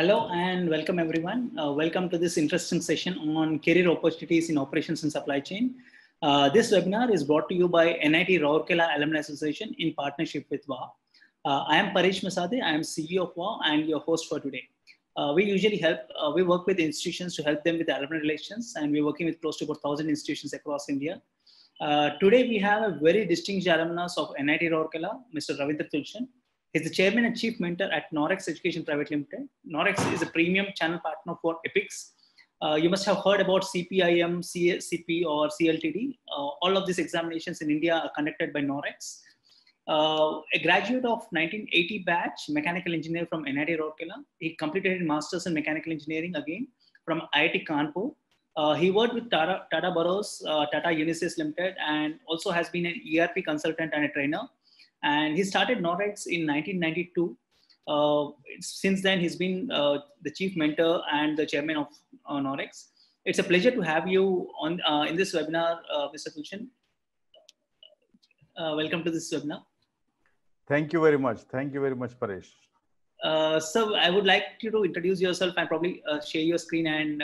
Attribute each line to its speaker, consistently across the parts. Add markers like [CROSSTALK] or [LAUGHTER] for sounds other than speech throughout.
Speaker 1: Hello and welcome everyone. Uh, welcome to this interesting session on career opportunities in operations and supply chain. Uh, this webinar is brought to you by NIT Rourkela Alumni Association in partnership with Vaave. Uh, I am Paresh Masade. I am CEO of Vaave and your host for today. Uh, we usually help, uh, we work with institutions to help them with alumni relations and we're working with close to about 1000 institutions across India. Uh, today we have a very distinguished alumnus of NIT Rourkela, Mr. Ravindra Tulsyan. He's the chairman and chief mentor at KnoWerX Education Private Limited. KnoWerX is a premium channel partner for APICS. Uh, you must have heard about CPIM, CSCP, or CLTD. Uh, all of these examinations in India are conducted by KnoWerX. Uh, a graduate of 1980 batch, mechanical engineer from NIT Rourkela. He completed master's in mechanical engineering again from IIT Kanpur. Uh, he worked with Tata, Tata Burroughs, uh, Tata Unisys Limited, and also has been an ERP consultant and a trainer and he started KnoWerX in 1992. Uh, since then, he's been uh, the chief mentor and the chairman of uh, KnoWerX. It's a pleasure to have you on uh, in this webinar, uh, Mr. Tulsyan. Uh, welcome to this webinar.
Speaker 2: Thank you very much. Thank you very much, Paresh.
Speaker 1: so I would like you to introduce yourself and probably share your screen and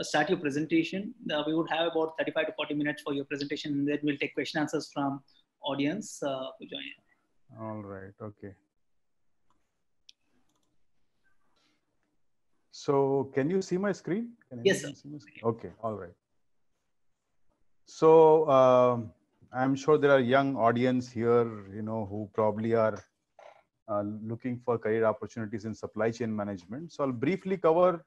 Speaker 1: start your presentation. we would have about 35 to 40 minutes for your presentation, and then we'll take question answers from audience uh, to join.
Speaker 2: All right. Okay. So can you see my screen?
Speaker 1: yes, sir.
Speaker 2: Screen? Okay. All right. So um, I'm sure there are young audience here, you know, who probably are uh, looking for career opportunities in supply chain management. So I'll briefly cover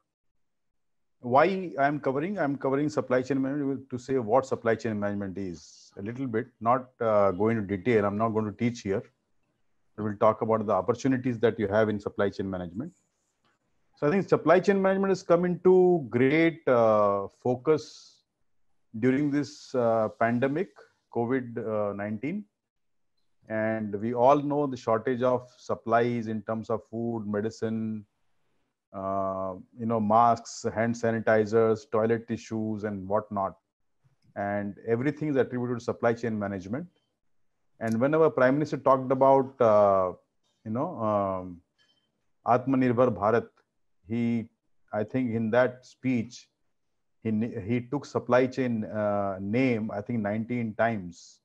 Speaker 2: why I'm covering. I'm covering supply chain management to say what supply chain management is a little bit, not uh, go into detail. I'm not going to teach here. We'll talk about the opportunities that you have in supply chain management. So I think supply chain management has come into great uh, focus during this uh, pandemic, COVID-19. and we all know the shortage of supplies in terms of food, medicine, uh, you know, masks, hand sanitizers, toilet tissues, and whatnot. And everything is attributed to supply chain management. And whenever Prime Minister talked about, uh, you know, um, Atmanirbhar Bharat, he, I think in that speech, he, he took supply chain uh, name, I think 19 times.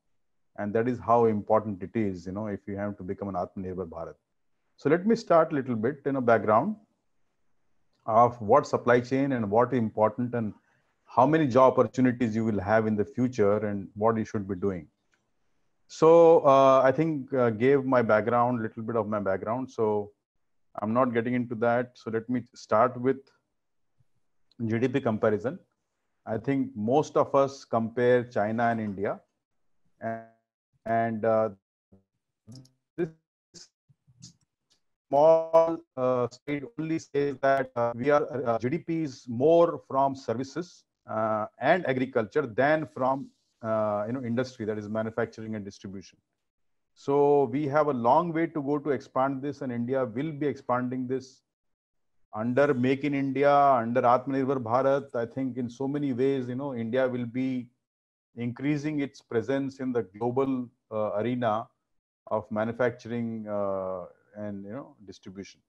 Speaker 2: And that is how important it is, you know, if you have to become an Atmanirbhar Bharat. So let me start a little bit in a background of what supply chain and what important and how many job opportunities you will have in the future and what you should be doing. So uh, I think uh, gave my background, little bit of my background. So I'm not getting into that. So let me start with GDP comparison. I think most of us compare China and India. And, and uh, small uh, state only says that uh, we are uh, GDP is more from services uh, and agriculture than from uh, you know industry that is manufacturing and distribution. So we have a long way to go to expand this, and India will be expanding this under Make in India, under Atmanirbhar Bharat. I think in so many ways, you know, India will be increasing its presence in the global uh, arena of manufacturing and you know distribution.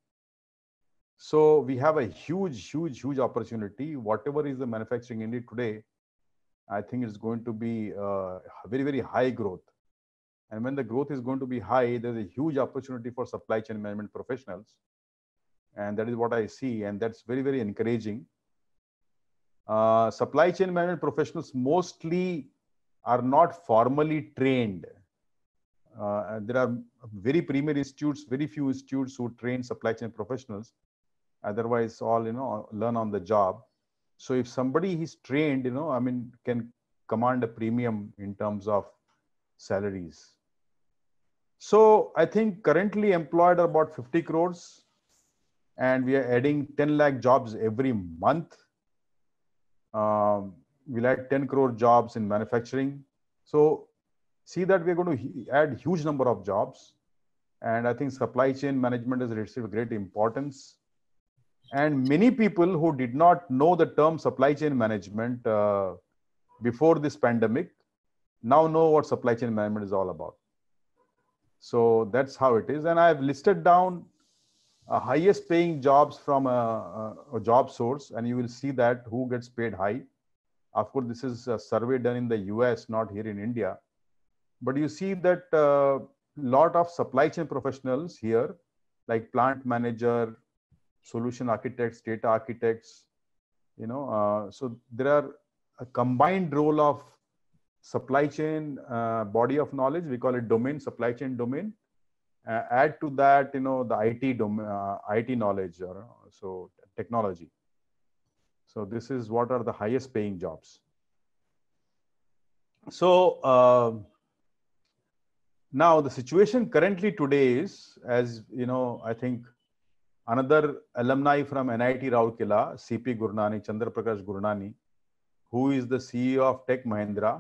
Speaker 2: So we have a huge huge huge opportunity. Whatever is the manufacturing in it today i think it's going to be uh, very very high growth. And when the growth is going to be high there's a huge opportunity for supply chain management professionals. And that is what i see and that's very very encouraging. Uh, supply chain management professionals mostly are not formally trained uh, there are very premier institutes, very few institutes who train supply chain professionals. Otherwise, all you know, learn on the job. So if somebody is trained, you know, I mean, can command a premium in terms of salaries. So I think currently employed are about 50 crores, and we are adding 10 lakh jobs every month. Um, we'll add 10 crore jobs in manufacturing. So see that we're going to add huge number of jobs. And I think supply chain management has received great importance. And many people who did not know the term supply chain management uh, before this pandemic now know what supply chain management is all about. So that's how it is. And I've listed down uh, highest paying jobs from a, a, a, job source and you will see that who gets paid high of course this is a survey done in the us not here in india but you see that a uh, lot of supply chain professionals here like plant manager solution architects data architects you know uh, so there are a combined role of supply chain uh, body of knowledge we call it domain supply chain domain. Uh, add to that you know the it domain uh, it knowledge or so technology. So this is what are the highest paying jobs. So uh, now the situation currently today is as you know i think another alumni from nit rourkela cp gurnani chandra prakash gurnani who is the ceo of tech mahindra.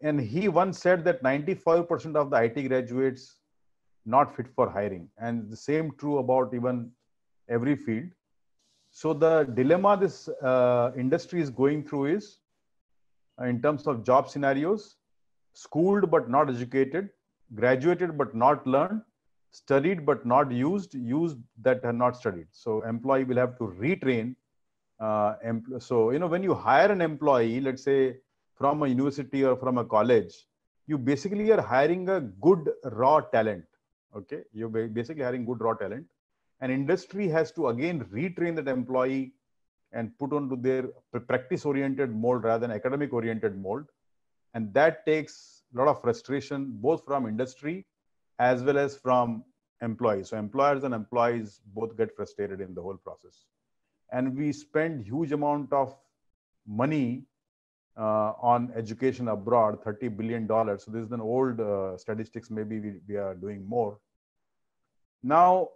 Speaker 2: And he once said that 95% of the it graduates not fit for hiring. And the same true about even every field. So the dilemma this uh, industry is going through is uh, in terms of job scenarios schooled but not educated graduated but not learned studied but not used used that have not studied. So employee will have to retrain uh, so you know when you hire an employee let's say from a university or from a college you basically are hiring a good raw talent okay? You're basically hiring good raw talent. And industry has to again retrain that employee and put onto their practice oriented mold rather than academic oriented mold and that takes a lot of frustration both from industry as well as from employees so employers and employees both get frustrated in the whole process and we spend huge amount of money uh, on education abroad, $30 billion. So this is an old uh, statistics, maybe we, we are doing more. Now,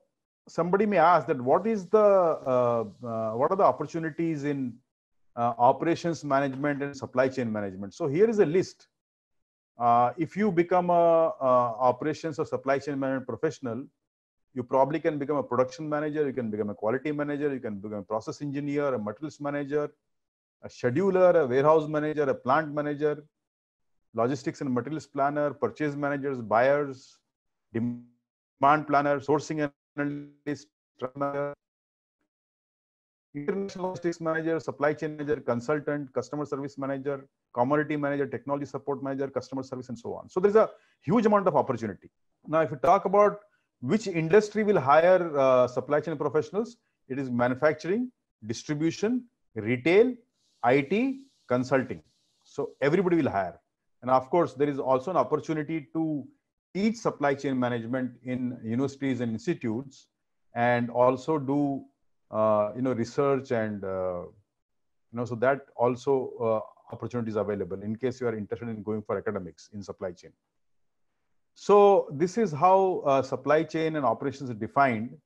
Speaker 2: somebody may ask that what is the, uh, uh what are the opportunities in uh, operations management and supply chain management? So here is a list. Uh, if you become a, a operations or supply chain management professional, you probably can become a production manager, you can become a quality manager, you can become a process engineer, a materials manager, a scheduler, a warehouse manager, a plant manager, logistics and materials planner, purchase managers, buyers, demand planner, sourcing analyst, international logistics manager, supply chain manager, consultant, customer service manager, commodity manager, technology support manager, customer service, and so on. So there's a huge amount of opportunity. Now, if you talk about which industry will hire uh, supply chain professionals, it is manufacturing, distribution, retail, IT, consulting. So everybody will hire. And of course, there is also an opportunity to teach supply chain management in universities and institutes and also do you know research and uh, you know so that also uh, opportunities available in case you are interested in going for academics in supply chain. So this is how uh, supply chain and operations are defined.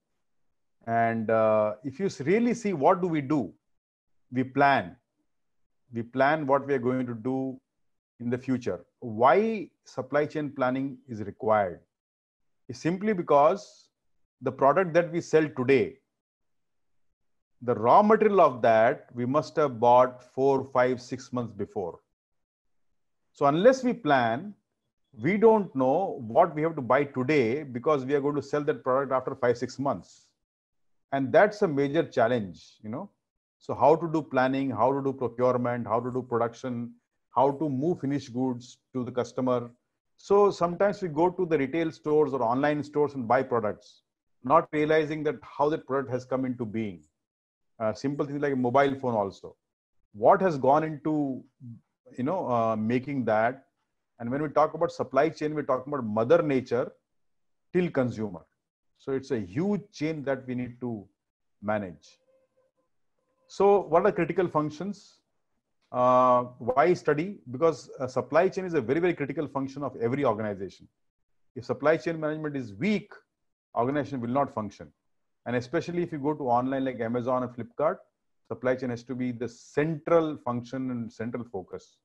Speaker 2: And uh, if you really see what do we do we plan. We plan what we are going to do in the future. Why supply chain planning is required? Is simply because the product that we sell today, the raw material of that we must have bought four, five, six months before. So unless we plan, we don't know what we have to buy today because we are going to sell that product after five, six months. And that's a major challenge, you know so how to do planning, how to do procurement, how to do production, how to move finished goods to the customer. So sometimes we go to the retail stores or online stores and buy products, not realizing that how that product has come into being. Uh, simple things like a mobile phone also. What has gone into, you know, uh, making that? And when we talk about supply chain, we're talking about mother nature till consumer. So it's a huge chain that we need to manage. So what are critical functions? Uh, why study? Because supply chain is a very, very critical function of every organization. If supply chain management is weak, organization will not function. And especially if you go to online like Amazon and Flipkart, supply chain has to be the central function and central focus.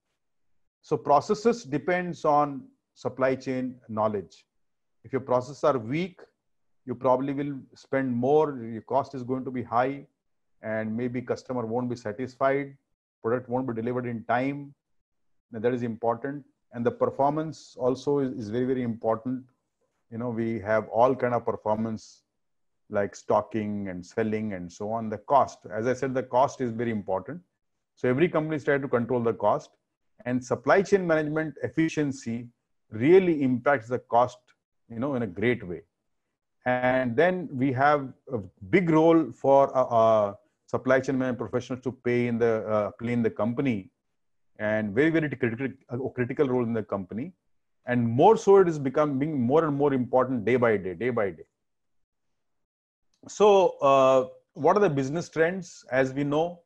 Speaker 2: So processes depends on supply chain knowledge. If your processes are weak, you probably will spend more, your cost is going to be high, and maybe customer won't be satisfied product won't be delivered in time and that is important and the performance also is, is very very important you know we have all kind of performance like stocking and selling and so on. The cost, as I said, the cost is very important. So every company is trying to control the cost and supply chain management efficiency really impacts the cost, you know, in a great way. And then we have a big role for uh, uh, supply chain management professionals to pay in the uh, play in the company and very very critical uh, critical role in the company and more so it is becoming more and more important day by day day by day so uh, what are the business trends? As we know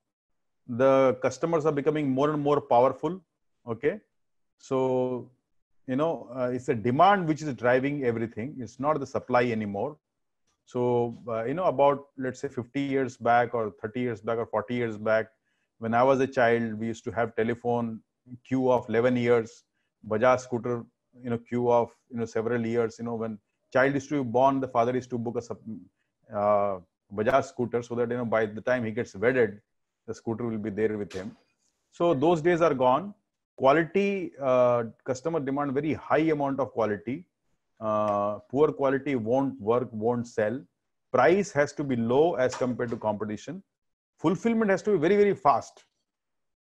Speaker 2: the customers are becoming more and more powerful okay? So you know uh, it's a demand which is driving everything. It's not the supply anymore. So uh, you know about let's say 50 years back or 30 years back or 40 years back when i was a child we used to have telephone queue of 11 years bajaj scooter you know queue of you know several years you know when child is to be born the father is to book a uh, bajaj scooter so that you know by the time he gets wedded the scooter will be there with him. So those days are gone. Quality uh, customer demand very high amount of quality. Uh, poor quality won't work won't sell. Price has to be low as compared to competition. Fulfillment has to be very very fast.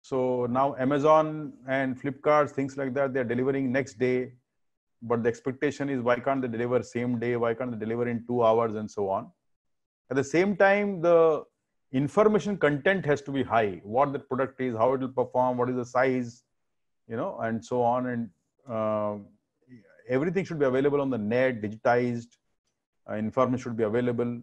Speaker 2: So now amazon and flipkart things like that they're delivering next day but the expectation is why can't they deliver same day? Why can't they deliver in two hours and so on at the same time the information content has to be high. What the product is how it will perform what is the size you know and so on. And uh, everything should be available on the net digitized uh, information should be available.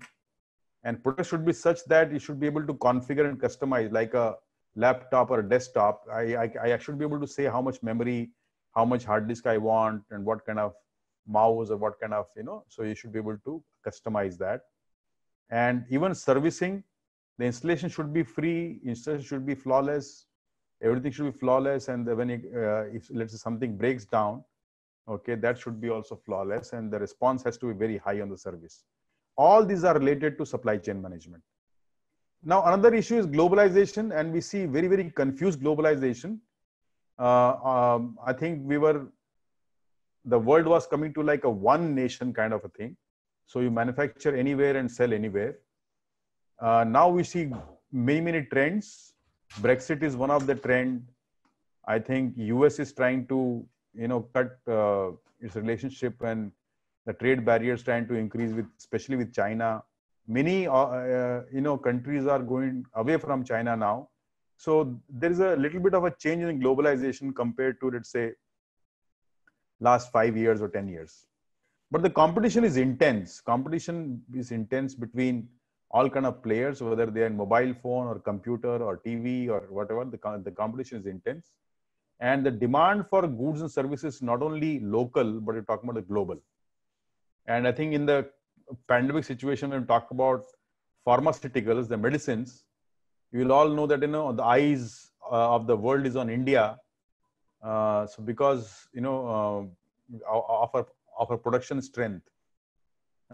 Speaker 2: And product should be such that you should be able to configure and customize like a laptop or a desktop. I, I, I should be able to say how much memory how much hard disk I want and what kind of mouse or what kind of, you know, so you should be able to customize that. And even servicing, the installation should be free, installation should be flawless, everything should be flawless. And when it, uh, if let's say something breaks down, okay, that should be also flawless. And the response has to be very high on the service. All these are related to supply chain management. Now, another issue is globalization, and we see very, very confused globalization uh, um, I think we were, the world was coming to like a one nation kind of a thing. So you manufacture anywhere and sell anywhere. Uh, now we see many, many trends. Brexit is one of the trend. I think US is trying to, you know, cut uh, its relationship and the trade barriers trying to increase with, especially with China. Many, uh, uh you know, countries are going away from China now so there is a little bit of a change in globalization compared to, let's say, last five years or 10 years. But the competition is intense. Competition is intense between all kind of players, whether they're in mobile phone or computer or TV or whatever, the, the competition is intense. And the demand for goods and services, not only local, but you're talking about the global. And I think in the pandemic situation, when we talk about pharmaceuticals, the medicines, you will all know that you know the eyes uh, of the world is on India. Uh, so because you know uh, of our of our production strength,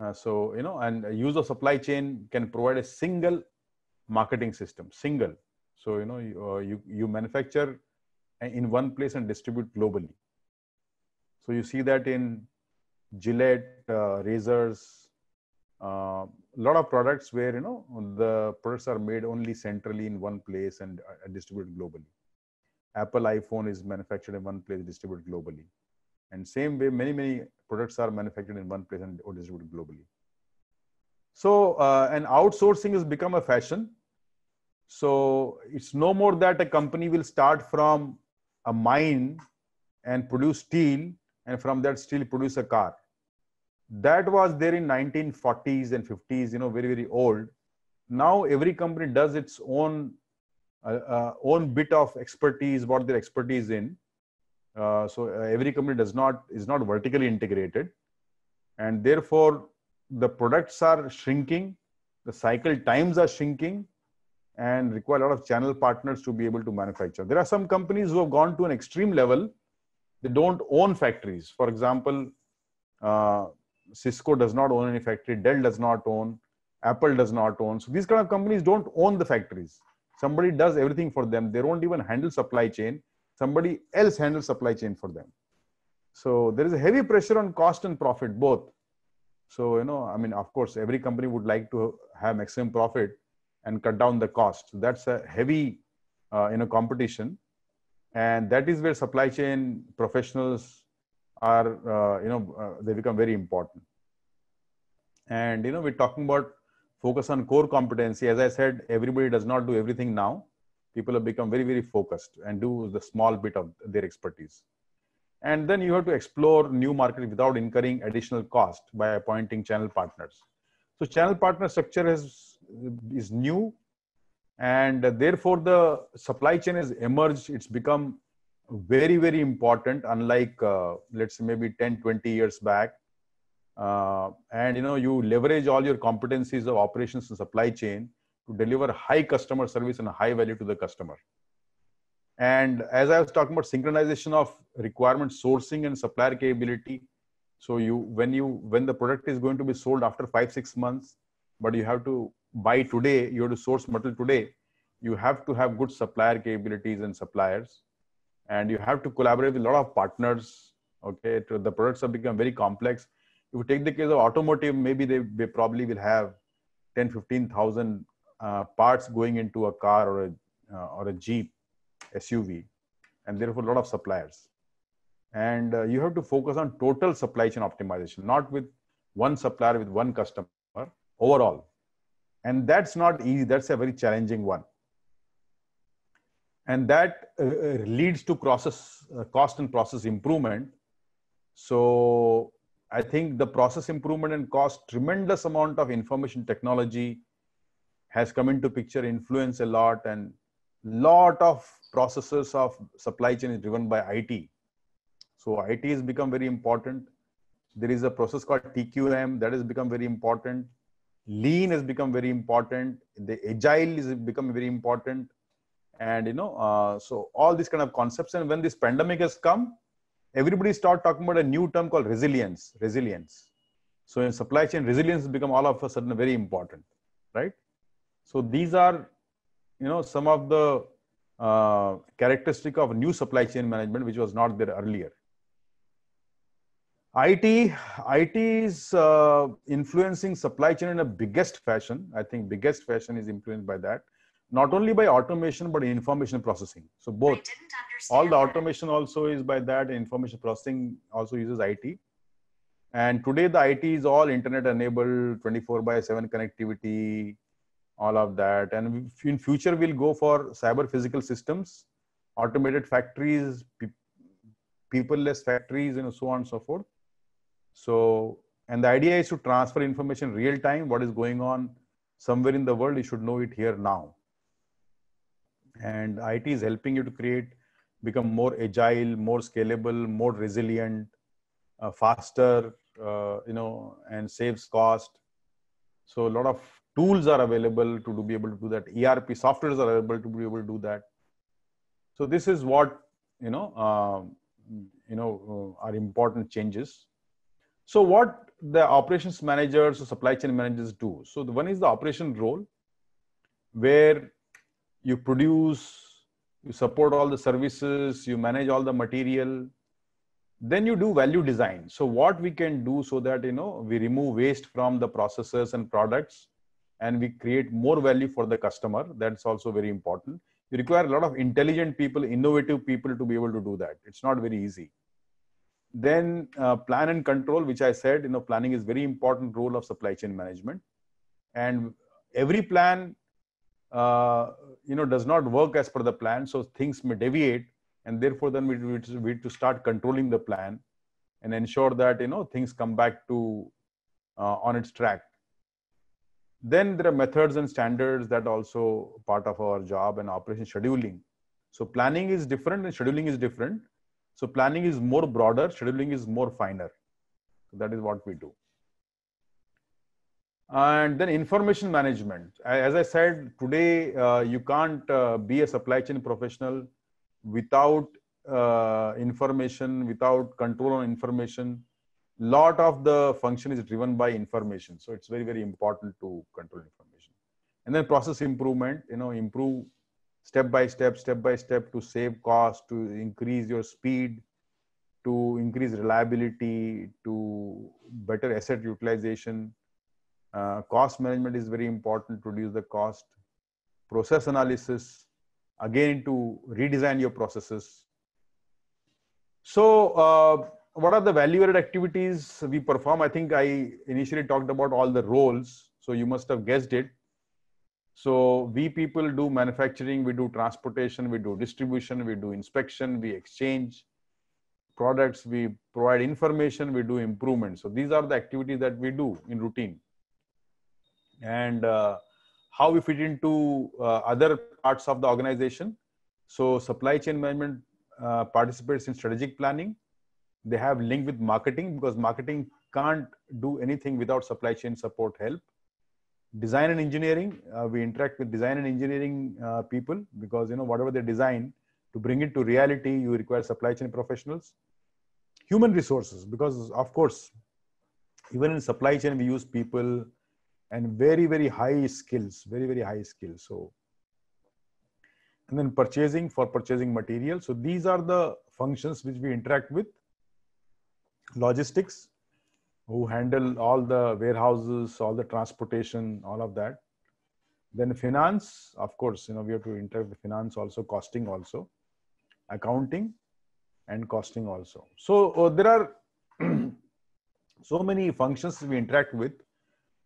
Speaker 2: uh, so you know and use of supply chain can provide a single marketing system, single. So you know you uh, you, you manufacture in one place and distribute globally. So you see that in Gillette, uh, razors, uh, a lot of products where you know the products are made only centrally in one place and uh, distributed globally apple iphone is manufactured in one place distributed globally and same way many many products are manufactured in one place and or distributed globally. So uh, and outsourcing has become a fashion. So it's no more that a company will start from a mine and produce steel and from that steel produce a car. That was there in 1940s and 50s you know very very old. Now every company does its own uh, uh, own bit of expertise what their expertise is in uh, so uh, every company does not is not vertically integrated and therefore the products are shrinking the cycle times are shrinking and require a lot of channel partners to be able to manufacture there are some companies who have gone to an extreme level they don't own factories for example uh, Cisco does not own any factory, Dell does not own, Apple does not own. So these kind of companies don't own the factories. Somebody does everything for them. They don't even handle supply chain. Somebody else handles supply chain for them. So there is a heavy pressure on cost and profit both. So, you know, I mean, of course, every company would like to have maximum profit and cut down the cost. So that's a heavy, uh, you know, competition. And that is where supply chain professionals are, uh, you know, uh, they become very important. And, you know, we're talking about focus on core competency. As I said, everybody does not do everything now. People have become very, very focused and do the small bit of their expertise. And then you have to explore new market without incurring additional cost by appointing channel partners. So channel partner structure is is new and therefore the supply chain has emerged. It's become very very important unlike uh, let's say maybe 10 20 years back. Uh, and you know you leverage all your competencies of operations and supply chain to deliver high customer service and high value to the customer and as I was talking about synchronization of requirement sourcing and supplier capability. So you when you when the product is going to be sold after five, six months, but you have to buy today, you have to source metal today, you have to have good supplier capabilities and suppliers. And you have to collaborate with a lot of partners. Okay. The products have become very complex. If you take the case of automotive, maybe they, they probably will have 10, 15,000 uh, parts going into a car or a, uh, or a Jeep SUV, and therefore a lot of suppliers. And uh, you have to focus on total supply chain optimization, not with one supplier with one customer overall. And that's not easy. That's a very challenging one. And that uh, uh leads to process cost and process improvement. So I think the process improvement and cost, tremendous amount of information technology has come into picture, influence a lot, and lot of processes of supply chain is driven by IT. So IT has become very important. There is a process called TQM that has become very important. Lean has become very important. The agile is become very important. And you know, uh, so all these kind of concepts. And when this pandemic has come, everybody start talking about a new term called resilience. Resilience. So in supply chain, resilience has become all of a sudden very important, right? So these are, you know, some of the uh, characteristic of new supply chain management, which was not there earlier. IT, IT is uh, influencing supply chain in a biggest fashion. I think biggest fashion is influenced by that. Not only by automation, but information processing. So both, all the automation also is by that. Information processing also uses IT. And today the IT is all internet enabled, 24 by 7 connectivity, all of that. And in future, we'll go for cyber physical systems, automated factories, pe- people-less factories, and so on and so forth. So, and the idea is to transfer information real time. What is going on somewhere in the world, you should know it here now. And IT is helping you to create, become more agile, more scalable, more resilient, uh, faster, uh, you know, and saves cost. So a lot of tools are available to, be able to do that. Erp softwares are available to be able to do that. So this is what you know uh, you know uh, are important changes. So what the operations managers or supply chain managers do. So the one is the operation role where you produce you support all the services you manage all the material then you do value design. So what we can do so that you know we remove waste from the processes and products and we create more value for the customer. That's also very important. You require a lot of intelligent people, innovative people to be able to do that. It's not very easy. Then uh, plan and control, which I said, you know, planning is very important role of supply chain management. And every plan, uh, you know, does not work as per the plan. So things may deviate. And therefore, then we, we, to start controlling the plan and ensure that, you know, things come back to uh, on its track then there are methods and standards that also part of our job and operation scheduling. So planning is different and scheduling is different. So planning is more broader scheduling is more finer. So that is what we do. And then information management. As i said today uh, you can't uh, be a supply chain professional without uh, information without control on information lot of the function is driven by information so it's very very important to control information and then process improvement you know improve step by step step by step to save cost to increase your speed to increase reliability, to better asset utilization. Uh, cost management is very important to reduce the cost. Process analysis, again to redesign your processes. So, uh, what are the value-added activities we perform? I think I initially talked about all the roles, so you must have guessed it. So we people do manufacturing, we do transportation, we do distribution, we do inspection, we exchange products, we provide information, we do improvement. So these are the activities that we do in routine. And uh, how we fit into uh, other parts of the organization. So supply chain management uh, participates in strategic planning. They have link with marketing because marketing can't do anything without supply chain support help. Design and engineering uh, we interact with design and engineering uh, people because you know whatever they design to bring it to reality you require supply chain professionals. Human resources because of course even in supply chain we use people and very very high skills very very high skills. So and then purchasing for purchasing material. So these are the functions which we interact with logistics who handle all the warehouses, all the transportation, all of that. Then finance, of course, you know, we have to interact with finance also, costing also, accounting and costing also. So uh, there are [CLEARS THROAT] so many functions we interact with.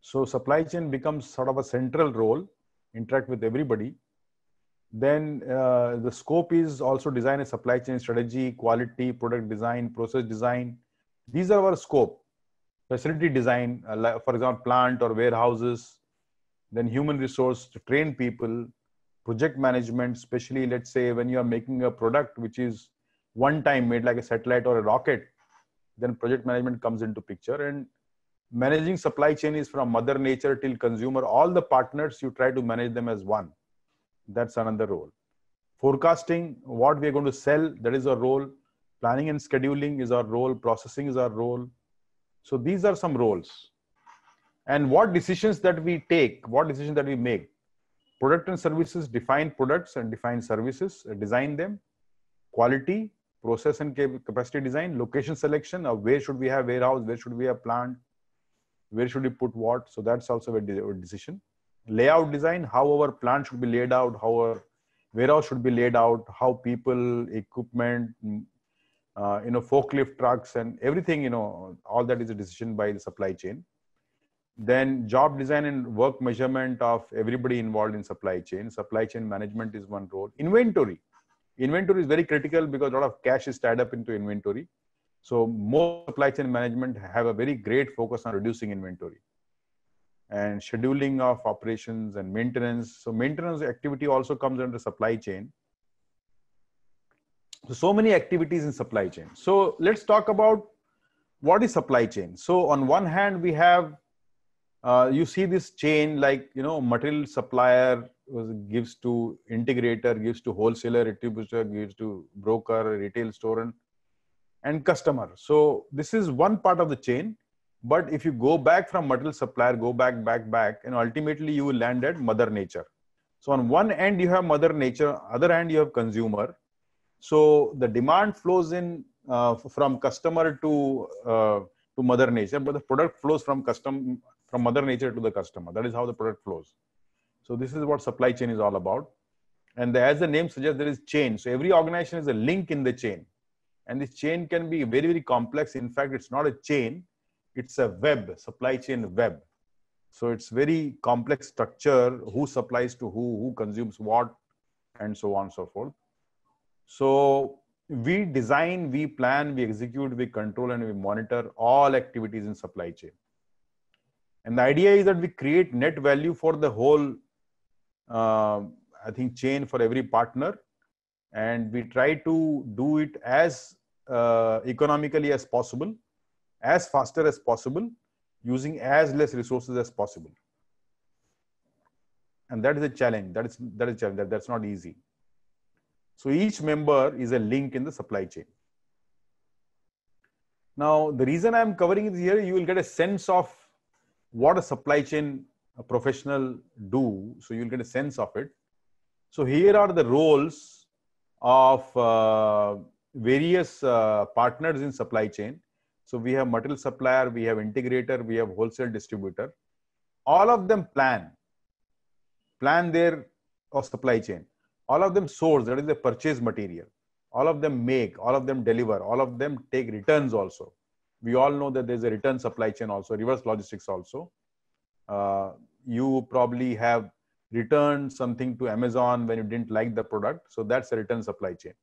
Speaker 2: So supply chain becomes sort of a central role, interact with everybody. Then uh, the scope is also design a supply chain strategy, quality, product design, process design. These are our scope facility design, uh, for example, plant or warehouses, then human resource to train people, project management, especially let's say when you are making a product which is one time made like a satellite or a rocket, then project management comes into picture and managing supply chain is from mother nature till consumer. All the partners you try to manage them as one. That's another role. Forecasting what we are going to sell, that is a role. Planning and scheduling is our role. Processing is our role so these are some roles. And what decisions that we take, what decisions that we make. Product and services define products and define services, uh, design them. Quality, process and capacity design, location selection of where should we have warehouse, where should we have plant, where should we put what. So that's also a decision. Layout design, how our plant should be laid out, how our warehouse should be laid out, how people, equipment, uh, you know forklift trucks and everything you know all that is a decision by the supply chain. Then job design and work measurement of everybody involved in supply chain. Supply chain management is one role. Inventory. Inventory is very critical because a lot of cash is tied up into inventory. So most supply chain management have a very great focus on reducing inventory and scheduling of operations and maintenance. So maintenance activity also comes under supply chain so, many activities in supply chain. So let's talk about what is supply chain. So on one hand, we have, uh, you see this chain like, you know, material supplier gives to integrator, gives to wholesaler, distributor, gives to broker, retail store and, and customer. So this is one part of the chain. But if you go back from material supplier, go back, back, back, and ultimately you will land at mother nature. So on one end you have mother nature, other hand you have consumer, so the demand flows in uh, from customer to uh, to mother nature, but the product flows from custom from mother nature to the customer. That is how the product flows. So this is what supply chain is all about. And the, as the name suggests, there is chain. So every organization is a link in the chain, and this chain can be very very complex. In fact, it's not a chain; it's a web, supply chain web. So it's very complex structure. Who supplies to who? Who consumes what? And so on and so forth. So we design, we plan, we execute, we control, and we monitor all activities in supply chain. And the idea is that we create net value for the whole, uh, I think, chain for every partner. And we try to do it as uh, economically as possible, as faster as possible, using as less resources as possible. And that is a challenge. That is that is challenge. That, that's not easy. So each member is a link in the supply chain. Now, the reason I'm covering it here, you will get a sense of what a supply chain professional do. So you'll get a sense of it. So here are the roles of uh, various uh, partners in supply chain. So we have material supplier, we have integrator, we have wholesale distributor. All of them plan, plan their or supply chain. All of them source, that is the purchase material. All of them make, all of them deliver, all of them take returns also. We all know that there's a return supply chain also, reverse logistics also. Uh, you probably have returned something to Amazon when you didn't like the product. So that's a return supply chain,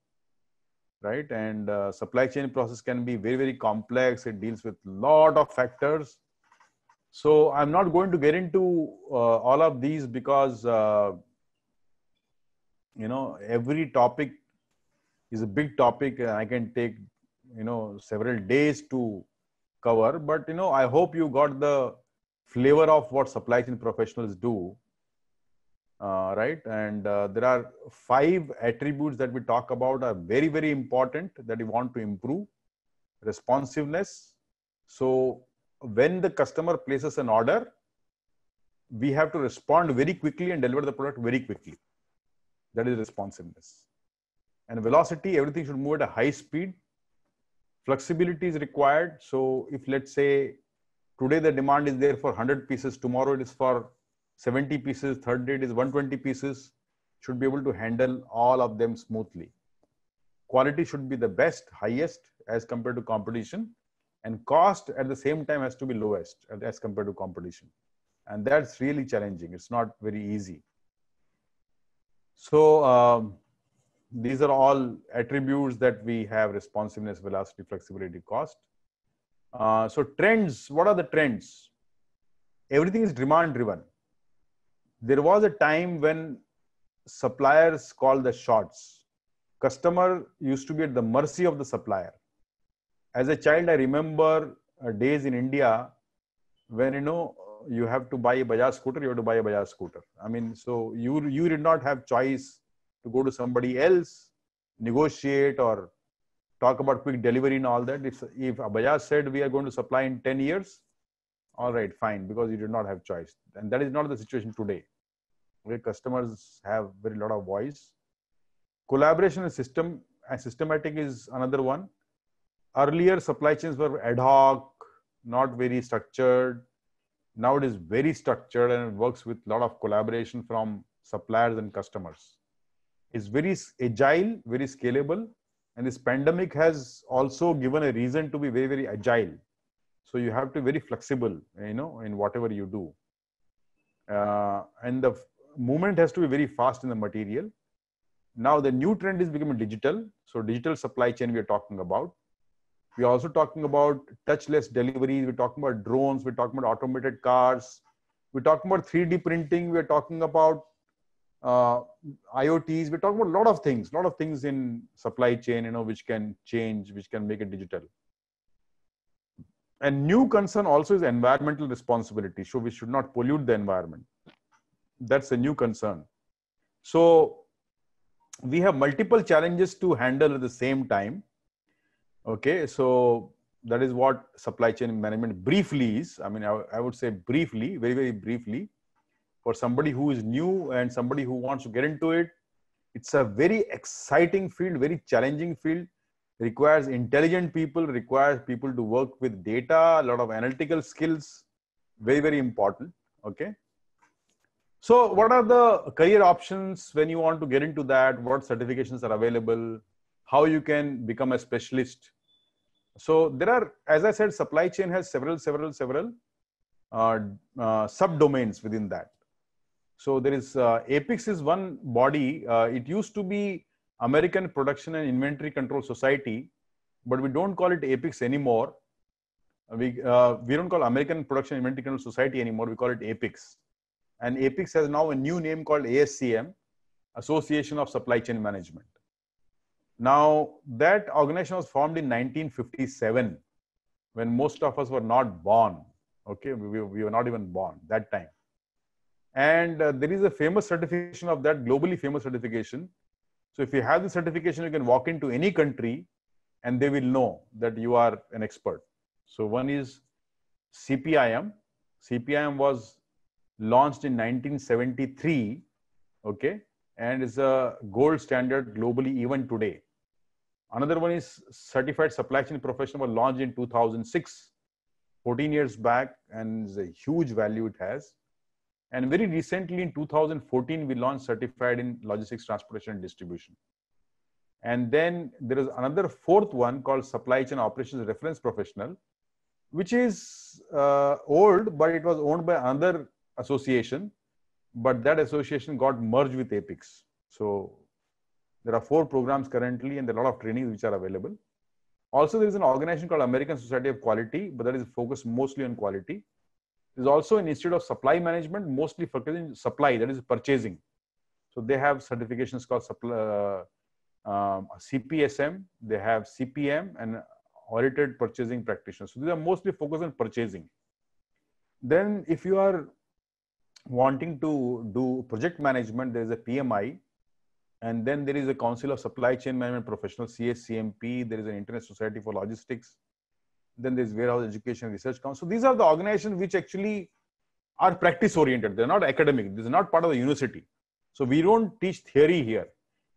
Speaker 2: right? And uh, supply chain process can be very, very complex. It deals with a lot of factors. So I'm not going to get into uh, all of these because, uh, you know, every topic is a big topic. and I can take, you know, several days to cover, but, you know, I hope you got the flavor of what supply chain professionals do uh, right? And uh, there are five attributes that we talk about are very, very important that we want to improve. Responsiveness. So when the customer places an order, we have to respond very quickly and deliver the product very quickly. That is responsiveness. And velocity, everything should move at a high speed. Flexibility is required. So if let's say today the demand is there for 100 pieces, tomorrow it is for 70 pieces, third date is 120 pieces, should be able to handle all of them smoothly. Quality should be the best, highest as compared to competition, and cost at the same time has to be lowest as compared to competition. And that's really challenging. It's not very easy. So um, these are all attributes that we have responsiveness, velocity, flexibility, cost. Uh, so trends, what are the trends? Everything is demand driven there was a time when suppliers called the shots. Customer used to be at the mercy of the supplier. As a child, I remember uh, days in India when you know you have to buy a Bajaj scooter, you have to buy a Bajaj scooter. I mean, so you you did not have choice to go to somebody else, negotiate or talk about quick delivery and all that. If if Bajaj said we are going to supply in 10 years, all right, fine, because you did not have choice. And that is not the situation today where customers have very lot of voice. Collaboration and system and systematic is another one. Earlier supply chains were ad hoc, not very structured. Now it is very structured and it works with a lot of collaboration from suppliers and customers. It's very agile, very scalable. And this pandemic has also given a reason to be very, very agile. So you have to be very flexible, you know, in whatever you do. Uh, and the movement has to be very fast in the material. Now the new trend is becoming digital. So digital supply chain we are talking about. We're also talking about touchless deliveries. We're talking about drones. We're talking about automated cars. We're talking about 3D printing. We're talking about uh, IoTs. We're talking about a lot of things, a lot of things in supply chain, you know, which can change, which can make it digital. And new concern also is environmental responsibility. So we should not pollute the environment that's a new concern. So we have multiple challenges to handle at the same time. Okay, so that is what supply chain management briefly is. I mean, I, I would say briefly, very, very briefly, for somebody who is new and somebody who wants to get into it. It's a very exciting field, very challenging field. Requires intelligent people, requires people to work with data, a lot of analytical skills. Very, very important. Okay. So, what are the career options when you want to get into that? What certifications are available? How you can become a specialist? So, there are, as I said, supply chain has several, several, several uh, uh, subdomains within that. So, there is uh, APICS is one body. Uh, it used to be American Production and Inventory Control Society, but we don't call it APICS anymore. We uh, we don't call American Production Inventory Control Society anymore. We call it APICS and APICS has now a new name called ASCM, Association of Supply Chain Management. Now, that organization was formed in 1957 when most of us were not born. Okay, we, we were not even born that time. And uh, there is a famous certification of that, globally famous certification. So, if you have the certification, you can walk into any country and they will know that you are an expert. So, one is CPIM. CPIM was launched in 1973 okay and is a gold standard globally even today Another one is certified supply chain professional was launched in 2006, 14 years back, and is a huge value it has. And very recently in 2014, we launched certified in logistics, transportation, and distribution. And then there is another fourth one called supply chain operations reference professional, which is uh, old, but it was owned by another association. But that association got merged with APICS. So there are four programs currently, and a lot of trainings which are available. Also, there is an organization called American Society of Quality, but that is focused mostly on quality. There's also an Institute of Supply Management, mostly focusing supply, that is purchasing. So they have certifications called supply, uh, um, CPSM, they have CPM and audited purchasing practitioners. So these are mostly focused on purchasing. Then if you are wanting to do project management, there is a PMI, and then there is a Council of Supply Chain Management Professionals, CSCMP. There is an Internet Society for Logistics. Then there's Warehouse Education Research Council. So these are the organizations which actually are practice oriented. They're not academic. This is not part of the university. So we don't teach theory here.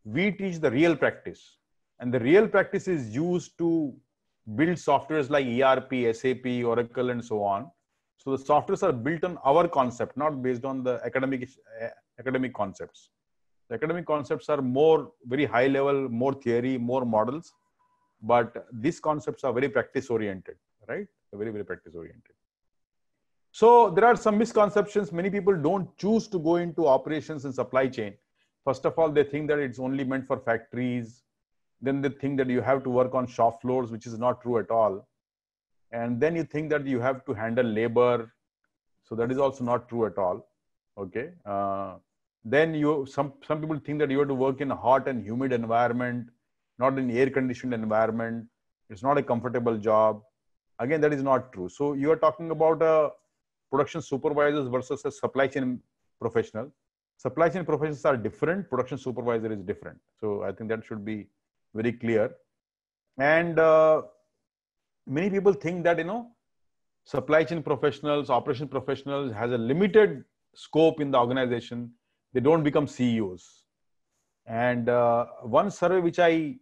Speaker 2: We teach the real practice. And the real practice is used to build softwares like ERP, SAP, Oracle, and so on. So the softwares are built on our concept, not based on the academic eh, academic concepts. The academic concepts are more very high level, more theory, more models, but these concepts are very practice oriented, right? very, very practice oriented. So there are some misconceptions. Many people don't choose to go into operations and supply chain. First of all, they think that it's only meant for factories. Then they think that you have to work on shop floors, which is not true at all. And then you think that you have to handle labor. So that is also not true at all. Okay. Uh, then you some some people think that you have to work in a hot and humid environment not in air conditioned environment. It's not a comfortable job. Again that is not true. So you are talking about a production supervisors versus a supply chain professional. Supply chain professionals are different. Production supervisor is different. So i think that should be very clear. And uh, many people think that you know supply chain professionals operation professionals has a limited scope in the organization they don't become CEOs. And uh, one survey which I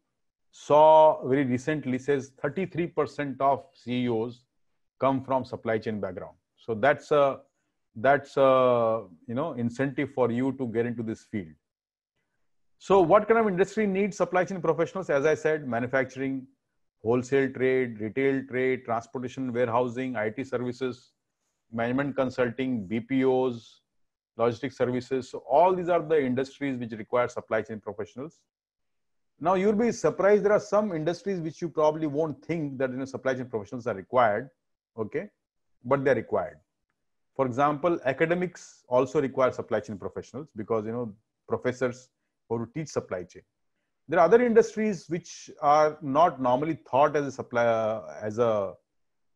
Speaker 2: saw very recently says 33% of CEOs come from supply chain background. So that's a that's a you know incentive for you to get into this field. So what kind of industry needs supply chain professionals? As I said, manufacturing, wholesale trade, retail trade, transportation, warehousing, IT services, management consulting, BPOs, logistic services. So all these are the industries which require supply chain professionals. Now you'll be surprised. There are some industries which you probably won't think that you know supply chain professionals are required. Okay, but they're required. For example, academics also require supply chain professionals because you know professors who teach supply chain. There are other industries which are not normally thought as a supply as a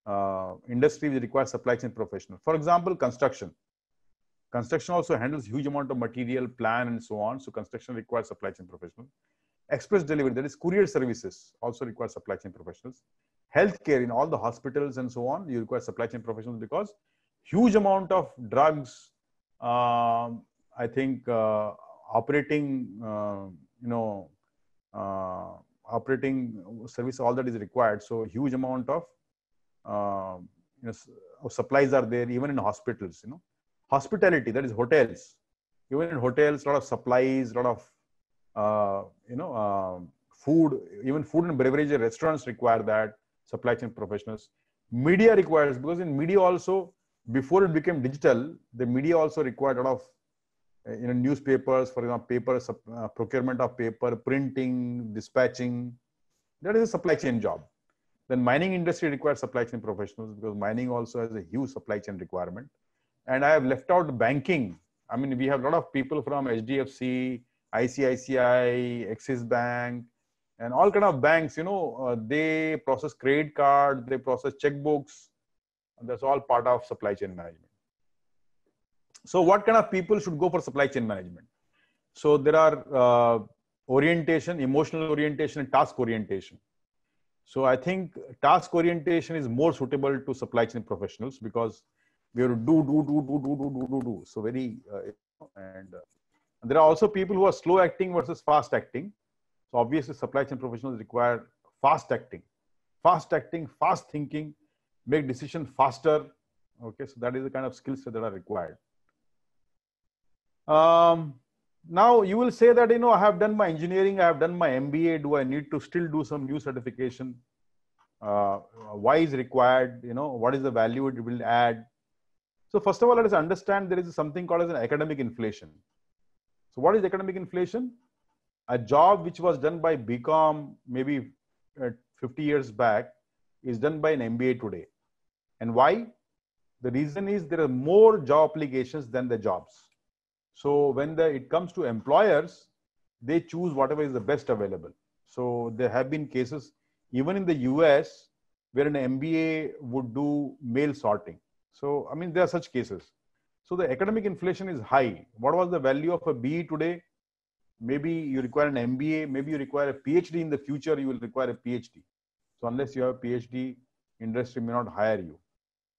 Speaker 2: uh, industry which requires supply chain professional. For example, construction. Construction also handles huge amount of material, plan, and so on. So construction requires supply chain professionals. Express delivery, that is courier services, also require supply chain professionals. Healthcare in all the hospitals and so on, you require supply chain professionals because huge amount of drugs. Um, I think uh, operating, uh, you know, uh, operating service, all that is required. So huge amount of, uh, you know, supplies are there even in hospitals. You know, hospitality that is hotels even in hotels a lot of supplies a lot of uh, you know uh, food even food and beverage restaurants require that supply chain professionals media requires because in media also before it became digital the media also required a lot of you know newspapers for example paper uh, procurement of paper printing dispatching that is a supply chain job then mining industry requires supply chain professionals because mining also has a huge supply chain requirement and I have left out banking. I mean, we have a lot of people from HDFC, ICICI, Axis Bank, and all kind of banks. You know, uh, they process credit card, they process checkbooks. That's all part of supply chain management. So, what kind of people should go for supply chain management? So, there are uh, orientation, emotional orientation, and task orientation. So, I think task orientation is more suitable to supply chain professionals because we have to do, do, do, do, do, do, do, do, do. So very, uh, and uh, there are also people who are slow acting versus fast acting. So obviously, supply chain professionals require fast acting, fast acting, fast thinking, make decision faster. Okay, so that is the kind of skills that are required. Um, now you will say that you know I have done my engineering, I have done my MBA. Do I need to still do some new certification? Uh, why is required? You know what is the value it will add? So first of all, let us understand there is something called as an academic inflation. So what is academic inflation? A job which was done by BCom maybe uh, 50 years back is done by an MBA today. And why? The reason is there are more job applications than the jobs. So when the, it comes to employers, they choose whatever is the best available. So there have been cases, even in the US, where an MBA would do mail sorting. So, I mean, there are such cases. So the academic inflation is high. What was the value of a BE today? Maybe you require an MBA, maybe you require a PhD in the future, you will require a PhD. So unless you have a PhD, industry may not hire you.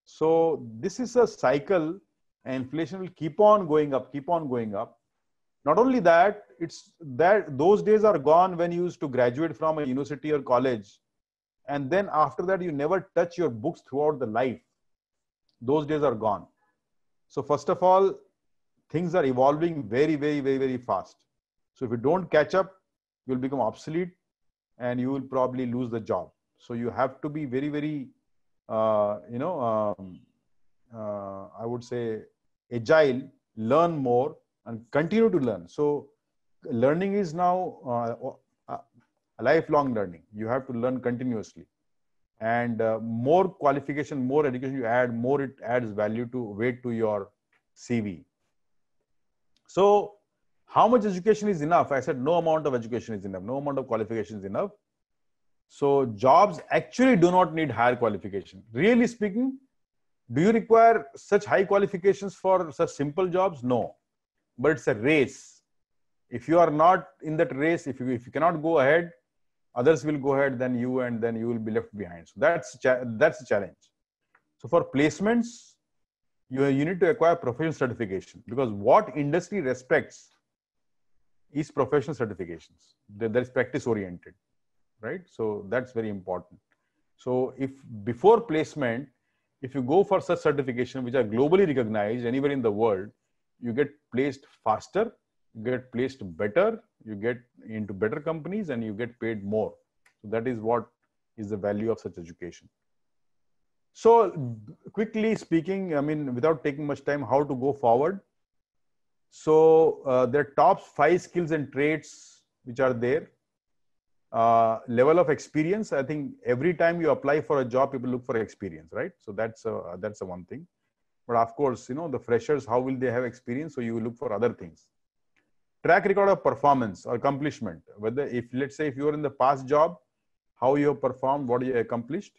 Speaker 2: So this is a cycle and inflation will keep on going up, keep on going up. Not only that, it's that those days are gone when you used to graduate from a university or college. And then after that, you never touch your books throughout the life. Those days are gone. So first of all, things are evolving very, very, very, very fast. So if you don't catch up, you'll become obsolete and you will probably lose the job. So you have to be very, very, uh, you know, um, uh, I would say agile, learn more and continue to learn. So learning is now uh, a lifelong learning. You have to learn continuously. And uh, more qualification more education you add more it adds value to weight to your cv so how much education is enough? I said no amount of education is enough. No amount of qualification is enough. So jobs actually do not need higher qualification. Really speaking do you require such high qualifications for such simple jobs? No. But it's a race. If you are not in that race if you if you cannot go ahead others will go ahead than you and then you will be left behind. So that's that's the challenge. So for placements you, you need to acquire professional certification because what industry respects is professional certifications. That is practice oriented right? So that's very important. So if before placement if you go for such certification which are globally recognized anywhere in the world you get placed faster get placed better you get into better companies and you get paid more. So that is what is the value of such education. So quickly speaking i mean without taking much time how to go forward? So uh, are top five skills and traits which are there uh, level of experience i think every time you apply for a job people look for experience right? So that's uh, that's the one thing. But of course you know the freshers how will they have experience? So you look for other things. Track record of performance or accomplishment. Whether if let's say if you're in the past job how you have performed what you accomplished.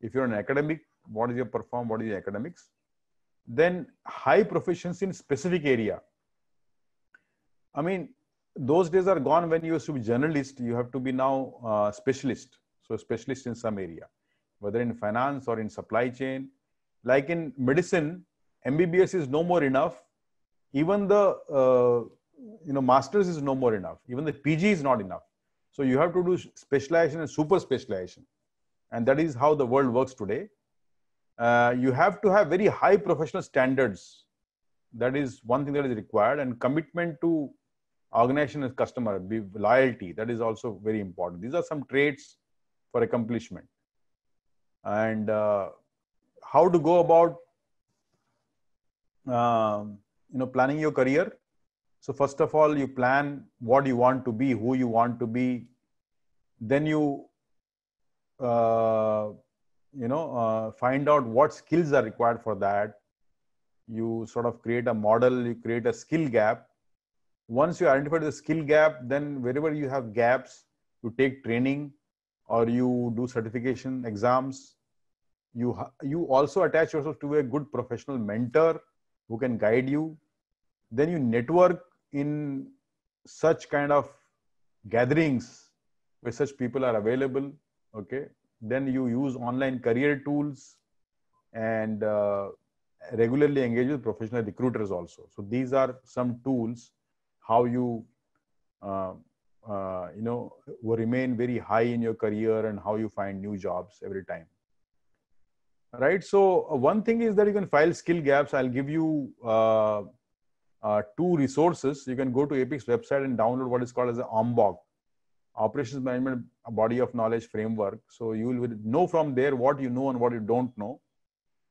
Speaker 2: If you're an academic what is your perform what is your academics. Then high proficiency in specific area. I mean those days are gone when you used to be journalist you have to be now uh, specialist. So specialist in some area whether in finance or in supply chain. Like in medicine mbbs is no more enough. Even the uh, you know masters is no more enough. Even the pg is not enough. So you have to do specialization and super specialization. And that is how the world works today. Uh, you have to have very high professional standards. That is one thing that is required. And commitment to organization and customer be loyalty that is also very important these are some traits for accomplishment and uh, how to go about um, you know planning your career so first of all, you plan what you want to be, who you want to be. Then you, uh, you know, uh, find out what skills are required for that. You sort of create a model. You create a skill gap. Once you identify the skill gap, then wherever you have gaps, you take training or you do certification exams. You you also attach yourself to a good professional mentor who can guide you. Then you network in such kind of gatherings where such people are available okay? Then you use online career tools and uh, regularly engage with professional recruiters also. So these are some tools how you uh, uh, you know remain very high in your career and how you find new jobs every time. Right? So uh, one thing is that you can file skill gaps. I'll give you uh, uh, two resources. You can go to APICS website and download what is called as an OMBOK operations management body of knowledge framework. So you will know from there what you know and what you don't know.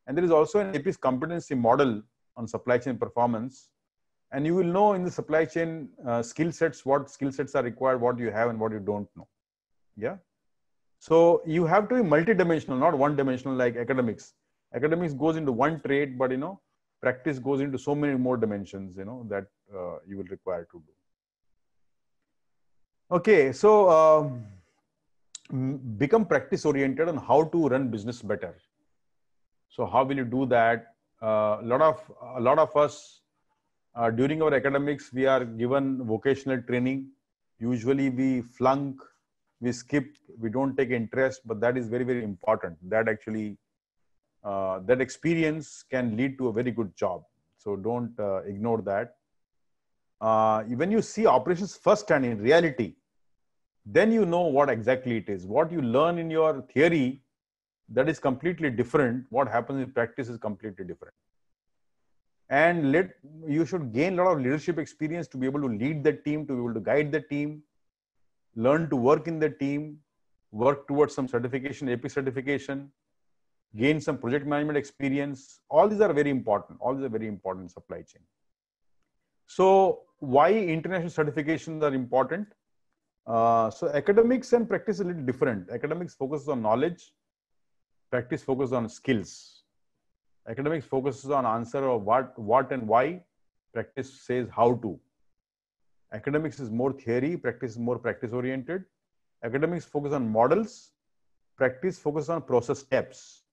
Speaker 2: And there is also an APICS competency model on supply chain performance and you will know in the supply chain uh, skill sets what skill sets are required what you have and what you don't know. Yeah? So you have to be multidimensional not one dimensional like academics. Academics goes into one trade but you know practice goes into so many more dimensions you know that uh, you will require to do. Okay so uh, become practice oriented on how to run business better. So how will you do that? A uh, lot of a lot of us uh, during our academics, we are given vocational training. Usually we flunk, we skip, we don't take interest, but that is very, very important. That actually, uh, that experience can lead to a very good job. So don't uh, ignore that. Uh, when you see operations firsthand in reality, then you know what exactly it is. What you learn in your theory, that is completely different. What happens in practice is completely different and let you should gain a lot of leadership experience to be able to lead the team to be able to guide the team learn to work in the team work towards some certification ap certification gain some project management experience. All these are very important. All these are very important supply chain. So why international certifications are important? Uh, so academics and practice is a little different. Academics focuses on knowledge practice focuses on skills Academics focuses on answer of what, what and why. Practice says how to. Academics is more theory, practice is more practice oriented. Academics focus on models, practice focus on process steps.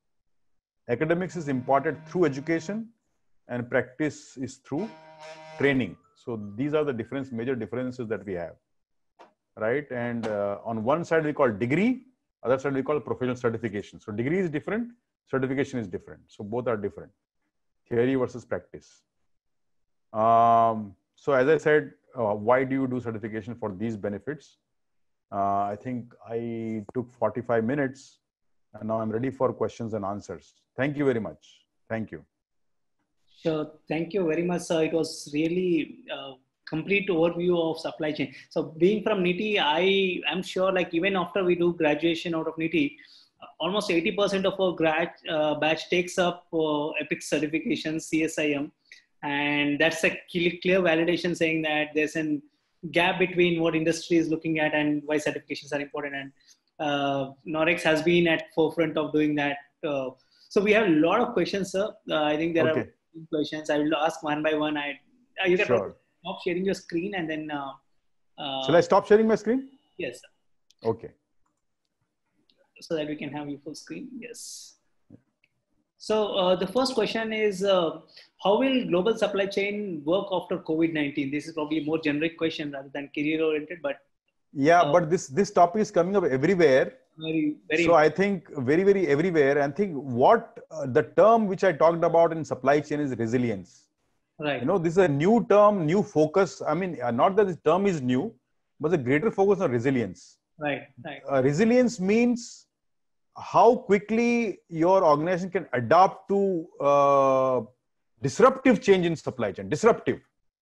Speaker 2: Academics is imparted through education and practice is through training. So these are the difference, major differences that we have, right? And uh, on one side we call degree, other side we call professional certification. So degree is different, certification is different. So both are different, theory versus practice. Um, so as I said, uh, why do you do certification for these benefits? Uh, I think I took 45 minutes and now I'm ready for questions and answers. Thank you very much. Thank you.
Speaker 1: Sure. Thank you very much, sir. It was really uh, complete overview of supply chain. So being from NITR, I am sure like even after we do graduation out of NITR, almost 80% of our grad uh, batch takes up uh, APICS certification, CSIM. And that's a clear validation saying that there's a gap between what industry is looking at and why certifications are important. And uh, KnoWerX has been at forefront of doing that. Uh, so we have a lot of questions, sir. Uh, I think there okay. are questions. I will ask one by one. I uh, you can sure. stop sharing your screen and then.
Speaker 2: Shall I stop sharing my screen?
Speaker 1: Yes.
Speaker 2: Sir. Okay
Speaker 1: so that we can have you full screen. Yes. So uh, the first question is, uh, how will global supply chain work after COVID-19? This is probably a more generic question rather than career oriented, but.
Speaker 2: Yeah, uh, but this, this topic is coming up everywhere.
Speaker 1: Very, very.
Speaker 2: So I think very, very everywhere. And think what uh, the term which I talked about in supply chain is resilience.
Speaker 1: Right.
Speaker 2: You know, this is a new term, new focus. I mean, uh, not that this term is new, but the greater focus on resilience.
Speaker 1: Right, right.
Speaker 2: Uh, resilience means how quickly your organization can adapt to uh, disruptive change in supply chain, disruptive,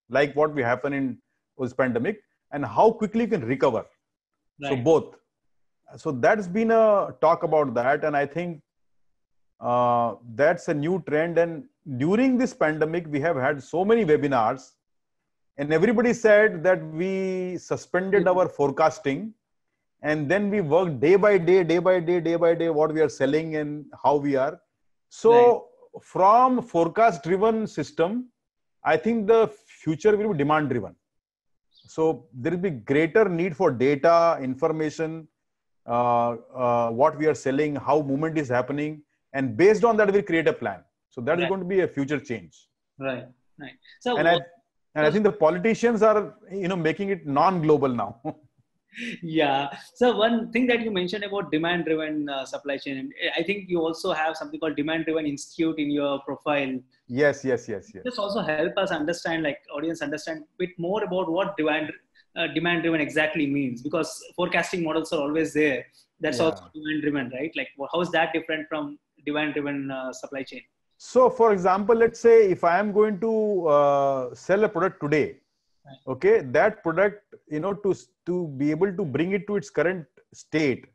Speaker 2: like what we happen in this pandemic, and how quickly you can recover. Right. So both. So that's been a talk about that, and I think uh, that's a new trend. And during this pandemic, we have had so many webinars, and everybody said that we suspended mm-hmm. our forecasting and then we work day by day day by day day by day what we are selling and how we are. So right. from forecast driven system i think the future will be demand driven so there will be greater need for data information uh, uh, what we are selling how movement is happening and based on that we create a plan. So that right. is going to be a future change.
Speaker 1: Right right. So
Speaker 2: and, what, I, and I think the politicians are you know making it non global now [LAUGHS]
Speaker 1: yeah. So one thing that you mentioned about demand driven uh, supply chain i think you also have something called demand driven institute in your profile.
Speaker 2: Yes yes yes yes.
Speaker 1: Just also help us understand like audience understand a bit more about what demand uh, demand driven exactly means because forecasting models are always there. That's
Speaker 2: Yeah.
Speaker 1: also demand driven right? Like how is that different from demand driven uh, supply chain?
Speaker 2: So, for example, let's say if I am going to uh, sell a product today. Okay, that product, you know, to to be able to bring it to its current state,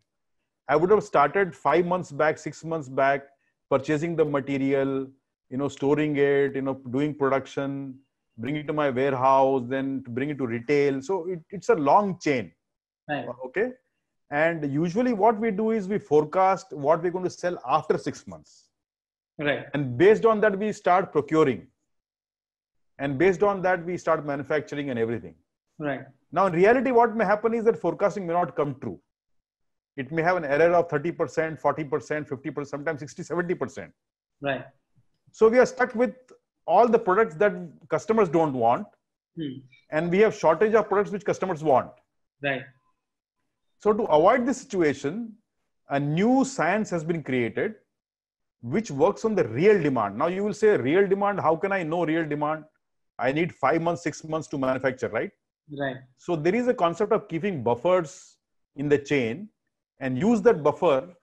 Speaker 2: I would have started five months back, six months back, purchasing the material, you know, storing it, you know, doing production, bring it to my warehouse, then to bring it to retail. So it, it's a long chain.
Speaker 1: Right.
Speaker 2: Okay? And usually what we do is we forecast what we're going to sell after six months.
Speaker 1: Right.
Speaker 2: And based on that we start procuring and based on that we start manufacturing and everything.
Speaker 1: Right.
Speaker 2: Now in reality what may happen is that forecasting may not come true. It may have an error of 30% 40% 50% sometimes 60 70%
Speaker 1: right.
Speaker 2: So we are stuck with all the products that customers don't want.
Speaker 1: Hmm.
Speaker 2: and we have shortage of products which customers want.
Speaker 1: Right.
Speaker 2: So to avoid this situation, a new science has been created which works on the real demand. Now you will say real demand, how can I know real demand? I need 5 months, 6 months to manufacture, right?
Speaker 1: right
Speaker 2: So there is a concept of keeping buffers in the chain and use that buffer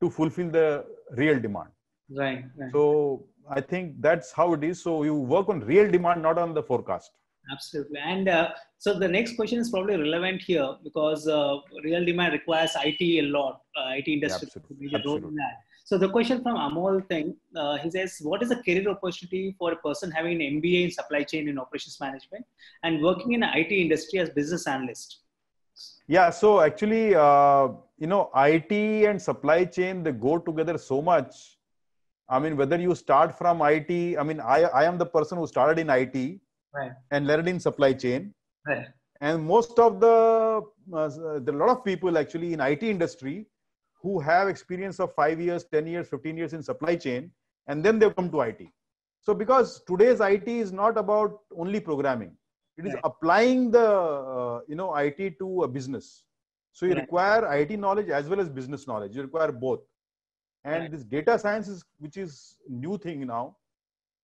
Speaker 2: to fulfill the real demand.
Speaker 1: right right
Speaker 2: So I think that's how it is. So you work on real demand, not on the forecast.
Speaker 1: Absolutely. And uh, so the next question is probably relevant here because uh, real demand requires IT a lot. Uh, IT industry
Speaker 2: Absolutely.
Speaker 1: to play a role in
Speaker 2: Absolutely.
Speaker 1: So the question from Amol thing, uh, he says, what is a career opportunity for a person having an MBA in supply chain and operations management and working in the IT industry as business analyst?
Speaker 2: Yeah, so actually, uh, you know, IT and supply chain they go together so much. I mean, whether you start from IT, I mean, I I am the person who started in IT
Speaker 1: Right.
Speaker 2: and learned in supply chain,
Speaker 1: Right.
Speaker 2: and most of the uh, there are a lot of people actually in IT industry who have experience of five years, ten years, fifteen years in supply chain, and then they come to IT. So because today's IT is not about only programming, it is
Speaker 1: Right.
Speaker 2: applying the uh, you know IT to a business. So you
Speaker 1: Right.
Speaker 2: require IT knowledge as well as business knowledge. You require both. And
Speaker 1: Right.
Speaker 2: this data science is which is new thing now,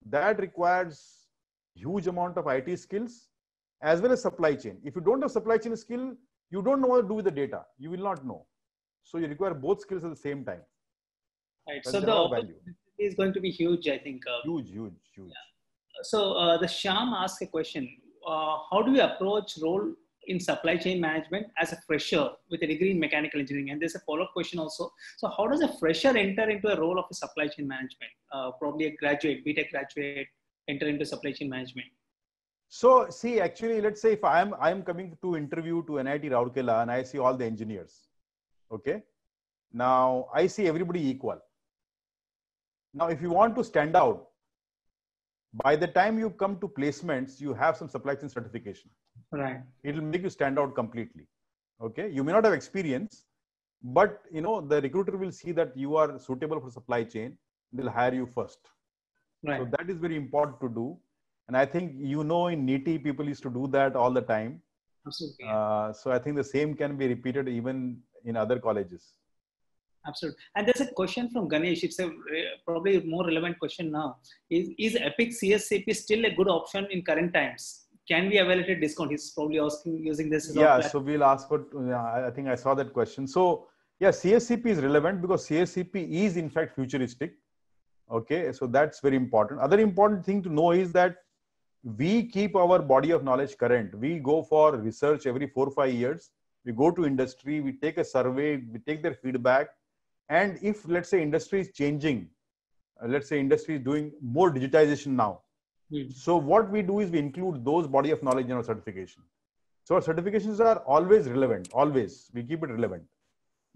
Speaker 2: that requires huge amount of IT skills as well as supply chain. If you don't have supply chain skill, you don't know what to do with the data. You will not know. So you require both skills at the same time.
Speaker 1: Right.
Speaker 2: That's
Speaker 1: So
Speaker 2: the value.
Speaker 1: is going to be huge, I think. Uh,
Speaker 2: Huge, huge, huge.
Speaker 1: so uh, the Sham asked a question: uh, How do you approach role in supply chain management as a fresher with a degree in mechanical engineering? And there's a follow-up question also. So how does a fresher enter into a role of a supply chain management? Uh, probably a graduate, BTech graduate, enter into supply chain management.
Speaker 2: So see, actually, let's say if I'm I'm coming to interview to NIT Rourkela and I see all the engineers, okay. Now I see everybody equal. Now, if you want to stand out, by the time you come to placements, you have some supply chain certification.
Speaker 1: Right.
Speaker 2: It will make you stand out completely. Okay, you may not have experience, but you know the recruiter will see that you are suitable for supply chain. They'll hire you first.
Speaker 1: Right.
Speaker 2: So that is very important to do. And I think you know in NITR people used to do that all the time.
Speaker 1: Absolutely.
Speaker 2: Uh, so I think the same can be repeated even in other colleges.
Speaker 1: Absolutely. And there's a question from Ganesh. It's a re- probably more relevant question now. Is, is APICS CSCP still a good option in current times? Can we avail it at discount? He's probably asking using this
Speaker 2: Yeah, so we'll ask for, I I think I saw that question. So yeah, CSCP is relevant because CSCP is in fact futuristic. Okay, so that's very important. Other important thing to know is that we keep our body of knowledge current. We go for research every four or five years. We go to industry, we take a survey, we take their feedback. And if let's say industry is changing, uh, let's say industry is doing more digitization now.
Speaker 1: Hmm.
Speaker 2: So what we do is we include those body of knowledge in our certification. So our certifications are always relevant, always. We keep it relevant.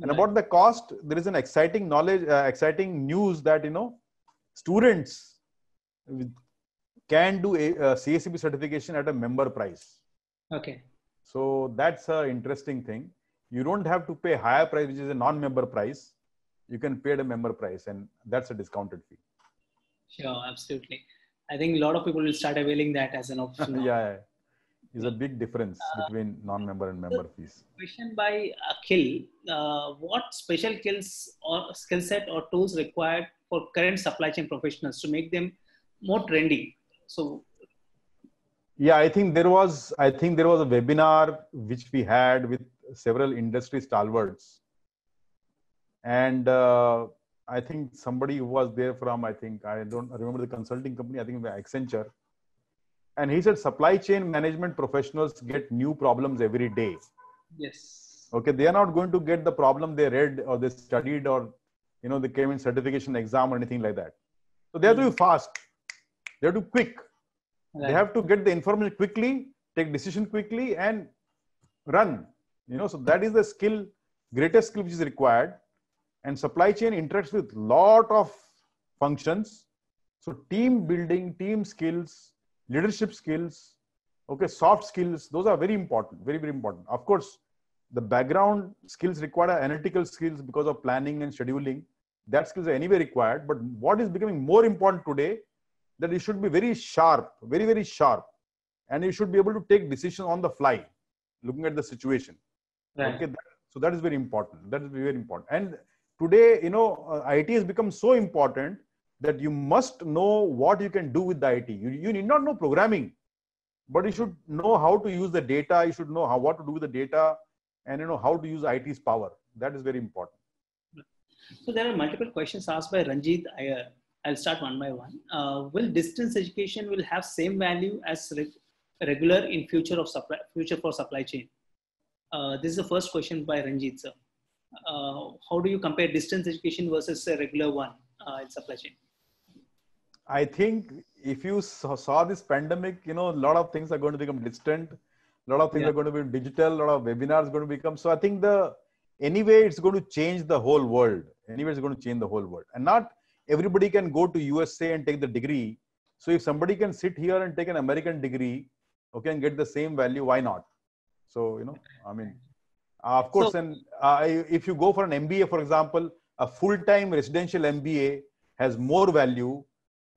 Speaker 2: And
Speaker 1: Right.
Speaker 2: about the cost, there is an exciting knowledge, uh, exciting news that you know, students can do a, uh CSCP certification at a member price.
Speaker 1: Okay.
Speaker 2: So that's an interesting thing. You don't have to pay higher price, which is a non-member price. You can pay the member price, and that's a discounted fee.
Speaker 1: Sure. Absolutely. I think a lot of people will start availing that as an option. [LAUGHS]
Speaker 2: yeah, yeah. Is a big difference between non-member and member fees.
Speaker 1: Question by Akhil. Uh, what special skills or skill set or tools required for current supply chain professionals to make them more trendy? So
Speaker 2: Yeah, I think there was. I think there was a webinar which we had with several industry stalwarts, and uh, I think somebody who was there from. I think I don't remember the consulting company. I think Accenture, and he said supply chain management professionals get new problems every day.
Speaker 1: Yes.
Speaker 2: Okay, they are not going to get the problem they read or they studied or you know they came in certification exam or anything like that. So they have to be fast. They have to be quick
Speaker 1: Right.
Speaker 2: they have to get the information quickly take decision quickly and run you know. So that is the skill greatest skill which is required. And supply chain interacts with lot of functions. So team building team skills leadership skills okay soft skills those are very important very very important. Of course the background skills required analytical skills because of planning and scheduling. That skills are anyway required. But what is becoming more important today that you should be very sharp, very, very sharp. And you should be able to take decisions on the fly, looking at the situation.
Speaker 1: Right.
Speaker 2: Okay. That, so that is very important. That is very important. And today, you know, uh, IT has become so important that you must know what you can do with the IT. You, you need not know programming, but you should know how to use the data. You should know how what to do with the data, and you know how to use IT's power. That is very important.
Speaker 1: So there are multiple questions asked by Ranjit Iyer. I'll start one by one. Uh, will distance education will have same value as re- regular in future of supply future for supply chain? Uh, this is the first question by Ranjit sir. Uh, how do you compare distance education versus a regular one uh, in supply chain?
Speaker 2: I think if you saw, saw this pandemic, you know, a lot of things are going to become distant. A lot of things
Speaker 1: Yeah.
Speaker 2: are going to be digital. A lot of webinars are going to become. So I think the anyway, it's going to change the whole world. Anyway, it's going to change the whole world. And not everybody can go to USA and take the degree. So if somebody can sit here and take an American degree, okay, and get the same value, why not? So you know, I mean, uh, of course,
Speaker 1: So-
Speaker 2: and uh, if you go for an MBA, for example, a full-time residential MBA has more value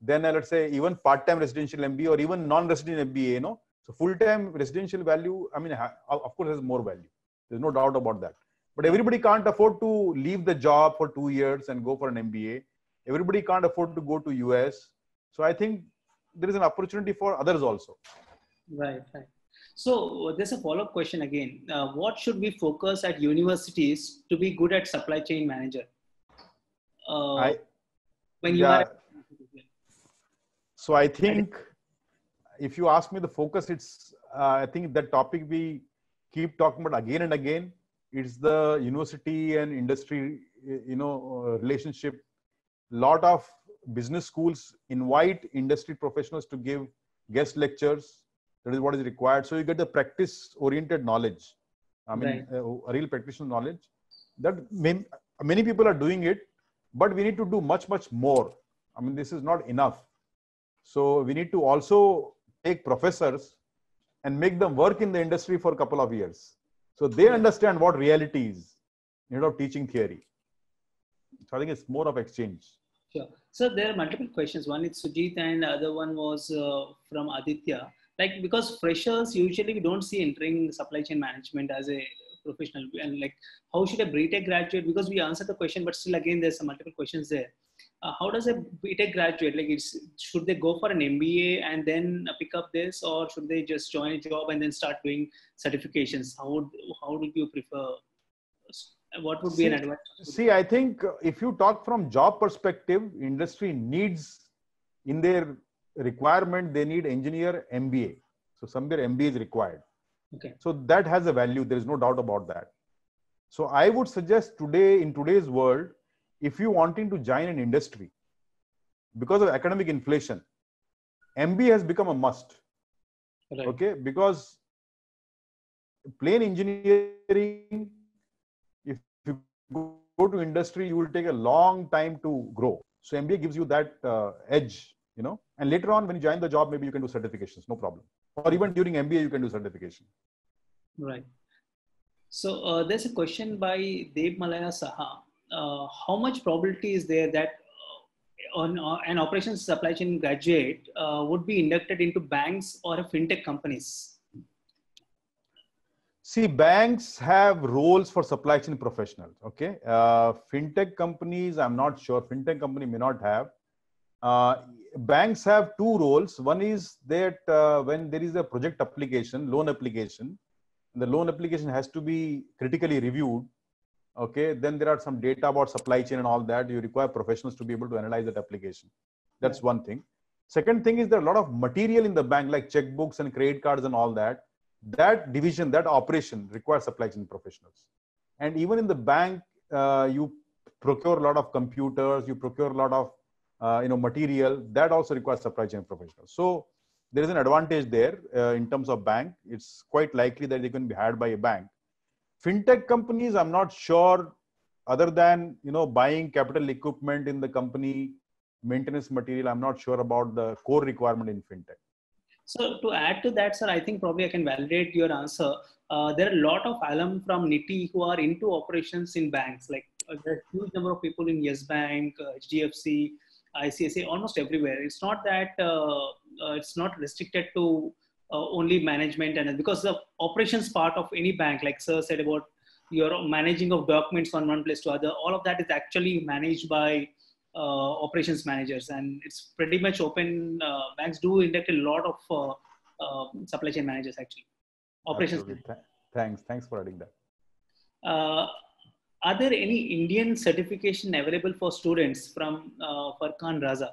Speaker 2: than uh, let's say even part-time residential MBA or even non-resident MBA. You know, so full-time residential value, I mean, ha- of course, has more value. There's no doubt about that. But everybody can't afford to leave the job for two years and go for an MBA. Everybody can't afford to go to US. So I think there is an opportunity for others also.
Speaker 1: Right, right. So uh, there's a follow-up question again. Uh, what should we focus at universities to be good at supply chain manager? Uh,
Speaker 2: I,
Speaker 1: when you
Speaker 2: yeah.
Speaker 1: are
Speaker 2: So I think if you ask me the focus, it's uh, I think that topic we keep talking about again and again. It's the university and industry, you know, uh, relationship. Lot of business schools invite industry professionals to give guest lectures. That is what is required. So you get the practice-oriented knowledge. I mean, uh, a real practitioner knowledge. That many, many people are doing it, but we need to do much, much more. I mean, this is not enough. So we need to also take professors and make them work in the industry for a couple of years. So they understand what reality is instead of teaching theory. So I think it's more of exchange.
Speaker 1: Sure. So there are multiple questions. One is Sujit, and the other one was uh, from Aditya. Like because freshers usually we don't see entering supply chain management as a professional, and like how should a BTech graduate? Because we answered the question, but still again there's some multiple questions there. Uh, how does a BTech graduate like it's should they go for an MBA and then pick up this, or should they just join a job and then start doing certifications? How would how would you prefer? What would be an advantage?
Speaker 2: See, I think if you talk from job perspective, industry needs in their requirement, they need engineer MBA. So somewhere MBA is required.
Speaker 1: Okay.
Speaker 2: So that has a value. There is no doubt about that. So I would suggest today, in today's world, if you wanting to join an industry, because of academic inflation, MBA has become a must.
Speaker 1: Right.
Speaker 2: Okay, because plain engineering, you go to industry, you will take a long time to grow. So MBA gives you that uh, edge, you know. And later on, when you join the job, maybe you can do certifications, no problem. Or even during MBA, you can do certification.
Speaker 1: Right. So uh, there's a question by Dev Malaya Saha. Uh, how much probability is there that uh, on uh, an operations supply chain graduate uh, would be inducted into banks or a fintech companies?
Speaker 2: See, banks have roles for supply chain professionals. Okay, uh, fintech companies, I'm not sure. Fintech company may not have. Uh, banks have two roles. One is that uh, when there is a project application, loan application, the loan application has to be critically reviewed. Okay, then there are some data about supply chain and all that. You require professionals to be able to analyze that application. That's one thing. Second thing is there are a lot of material in the bank, like checkbooks and credit cards and all that. That division, that operation requires supply chain professionals. And even in the bank, uh, you procure a lot of computers, you procure a lot of uh, you know material. That also requires supply chain professionals. So there is an advantage there uh, in terms of bank. It's quite likely that they can be hired by a bank. Fintech companies, I'm not sure. Other than you know buying capital equipment in the company, maintenance material, I'm not sure about the core requirement in fintech.
Speaker 1: So to add to that, sir, I think probably I can validate your answer. Uh, there are a lot of alum from NITR who are into operations in banks. Like uh, there are huge number of people in Yes Bank, uh, HDFC, ICICI, almost everywhere. It's not that uh, uh, it's not restricted to uh, only management and because the operations part of any bank, like sir said about your managing of documents from one place to other, all of that is actually managed by operations managers and it's pretty much open uh, banks do induct a lot of uh, uh supply chain managers actually. Operations
Speaker 2: Th- thanks. Thanks for adding that.
Speaker 1: Uh, are there any indian certification available for students from uh, Farkhan Raza?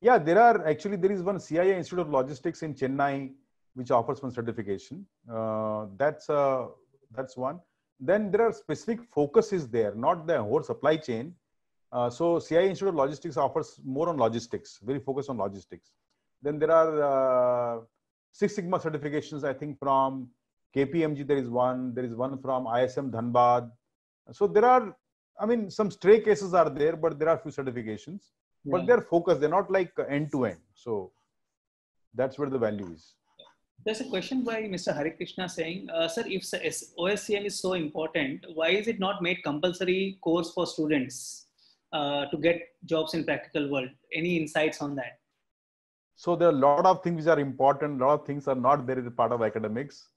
Speaker 2: Yeah there are actually there is one CII institute of logistics in chennai which offers one certification. That's uh, that's one. Then there are specific focuses there not the whole supply chain uh, so CII Institute of Logistics offers more on logistics, very focused on logistics. Then there are uh, Six Sigma certifications, I think from KPMG there is one, there is one from ISM Dhanbad. So there are, I mean, some stray cases are there, but there are few certifications. Yeah. But they're focused, they're not like end to end. So that's where the value is.
Speaker 1: There's a question by Mr. Hari Krishna saying, uh, Sir, if OSCM is so important, why is it not made compulsory course for students? Uh, to get jobs in practical world. Any insights on that?
Speaker 2: So there are a lot of things which are important a lot of things are not there as part of academics.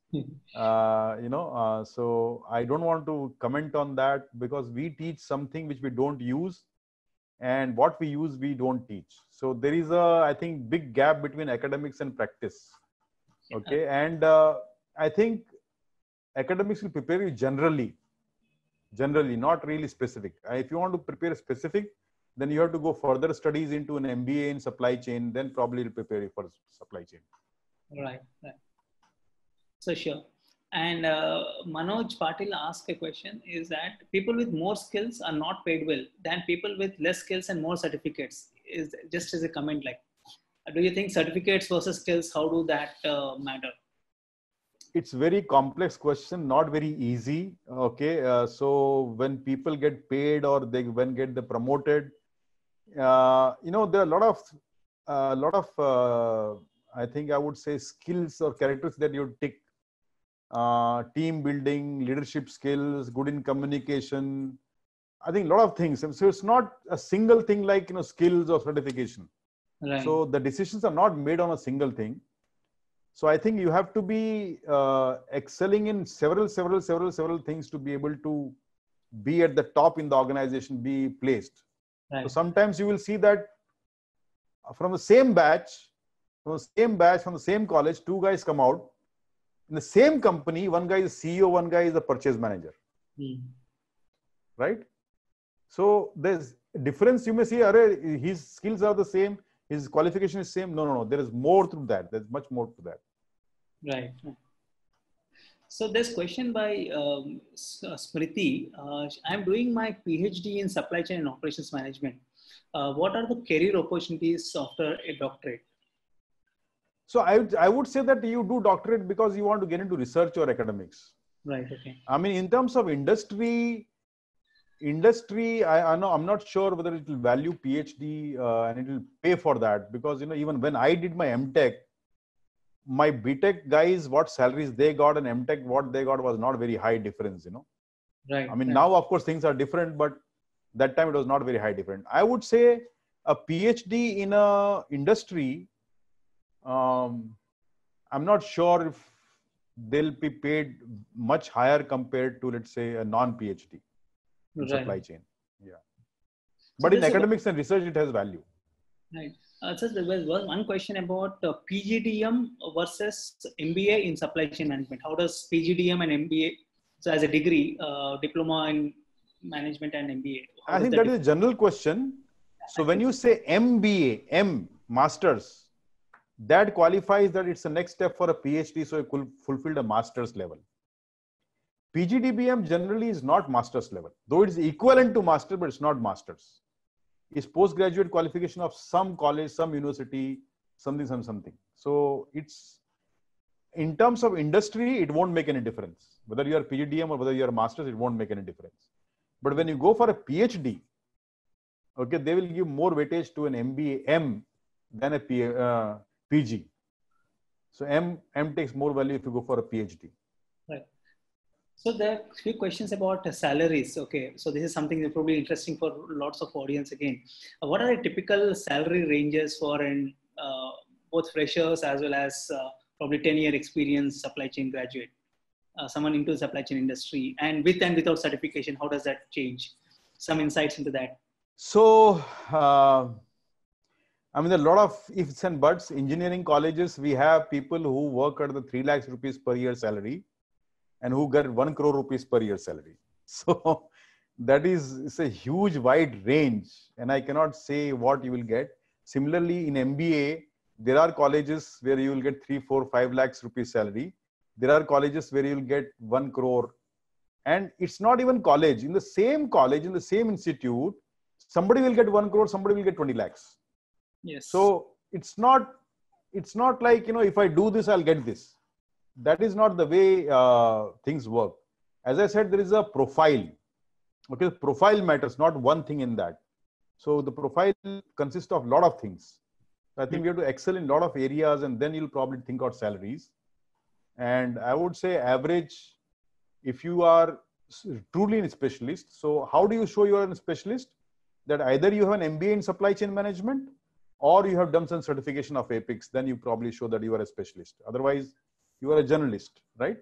Speaker 2: Uh, you know uh, so i don't want to comment on that because we teach something which we don't use and what we use we don't teach. So there is a i think big gap between academics and practice. Okay? And uh, i think academics will prepare you generally generally, not really specific. Uh, if you want to prepare specific, then you have to go further studies into an MBA in supply chain, then probably it'll prepare you for supply chain.
Speaker 1: Right, right. So sure. And uh, Manoj Patil asked a question is that people with more skills are not paid well than people with less skills and more certificates is just as a comment like, do you think certificates versus skills, how do that uh, matter?
Speaker 2: It's very complex question not very easy okay? Uh, so when people get paid or they when get the promoted uh, you know there are a lot of a uh, lot of uh, i think i would say skills or characters that you tick. Uh, team building leadership skills good in communication i think a lot of things. So it's not a single thing like you know skills or certification. Right. so the decisions are not made on a single thing so I think you have to be uh, excelling in several, several, several, several things to be able to be at the top in the organization, be placed. Right. So sometimes you will see that from the same batch, from the same batch, from the same college, two guys come out in the same company. One guy is CEO, one guy is a purchase manager. Mm. Right? So there's difference. You may see, his skills are the same, his qualification is same. No, no, no. There is more to that. There's much more to that.
Speaker 1: Right. So this question by um, uh, Smriti. Uh, I'm doing my PhD in supply chain and operations management. Uh, what are the career opportunities after a doctorate?
Speaker 2: So I, I would say that you do doctorate because you want to get into research or academics.
Speaker 1: Right. Okay. I
Speaker 2: mean, in terms of industry, industry, I, I know I'm not sure whether it will value PhD uh, and it will pay for that because you know even when I did my MTech, my BTech guys, what salaries they got and MTech what they got was not very high difference, you know.
Speaker 1: Right.
Speaker 2: I mean,
Speaker 1: right.
Speaker 2: now of course things are different, but that time it was not very high different. I would say a PhD in a industry, um, I'm not sure if they'll be paid much higher compared to let's say a non-PhD right. supply chain. Yeah. So but in academics a... and research, it has value.
Speaker 1: Right. Uh, so there was one question about uh, PGDM versus MBA in supply chain management. How does PGDM and MBA, so as a degree, uh, diploma in management and MBA?
Speaker 2: I think that, that is a general question. So when you say MBA, M, masters, that qualifies that it's the next step for a PhD, so it could fulfill the master's level. PGDBM generally is not master's level, though it's equivalent to master, but it's not master's is postgraduate qualification of some college, some university, something, some something. So it's in terms of industry, it won't make any difference. Whether you are PGDM or whether you are masters, it won't make any difference. But when you go for a PhD, okay, they will give more weightage to an MBA M than a P, uh, PG. So M M takes more value if you go for a PhD.
Speaker 1: So there are a few questions about salaries. Okay, so this is something that's probably interesting for lots of audience again. Uh, what are the typical salary ranges for an, uh, both freshers as well as uh, probably 10 year experience supply chain graduate, uh, someone into the supply chain industry and with and without certification, how does that change? Some insights into that.
Speaker 2: So, uh, I mean, a lot of ifs and buts. Engineering colleges, we have people who work at the 3 lakhs rupees per year salary and who get 1 crore rupees per year salary. [LAUGHS] So that is it's a huge wide range and I cannot say what you will get. Similarly, in MBA, there are colleges where you will get 3, 4, 5 lakhs rupees salary. There are colleges where you will get 1 crore. And it's not even college. In the same college, in the same institute, somebody will get 1 crore, somebody will get 20 lakhs.
Speaker 1: Yes.
Speaker 2: So it's not it's not like you know if I do this, I'll get this that is not the way uh, things work. As I said, there is a profile. Okay, profile matters, not one thing in that. So the profile consists of a lot of things. I think we have to excel in a lot of areas, and then you'll probably think about salaries. And I would say average, if you are truly a specialist. So how do you show you are a specialist? That either you have an MBA in supply chain management, or you have done some certification of APICS. Then you probably show that you are a specialist. Otherwise, you are a journalist, right?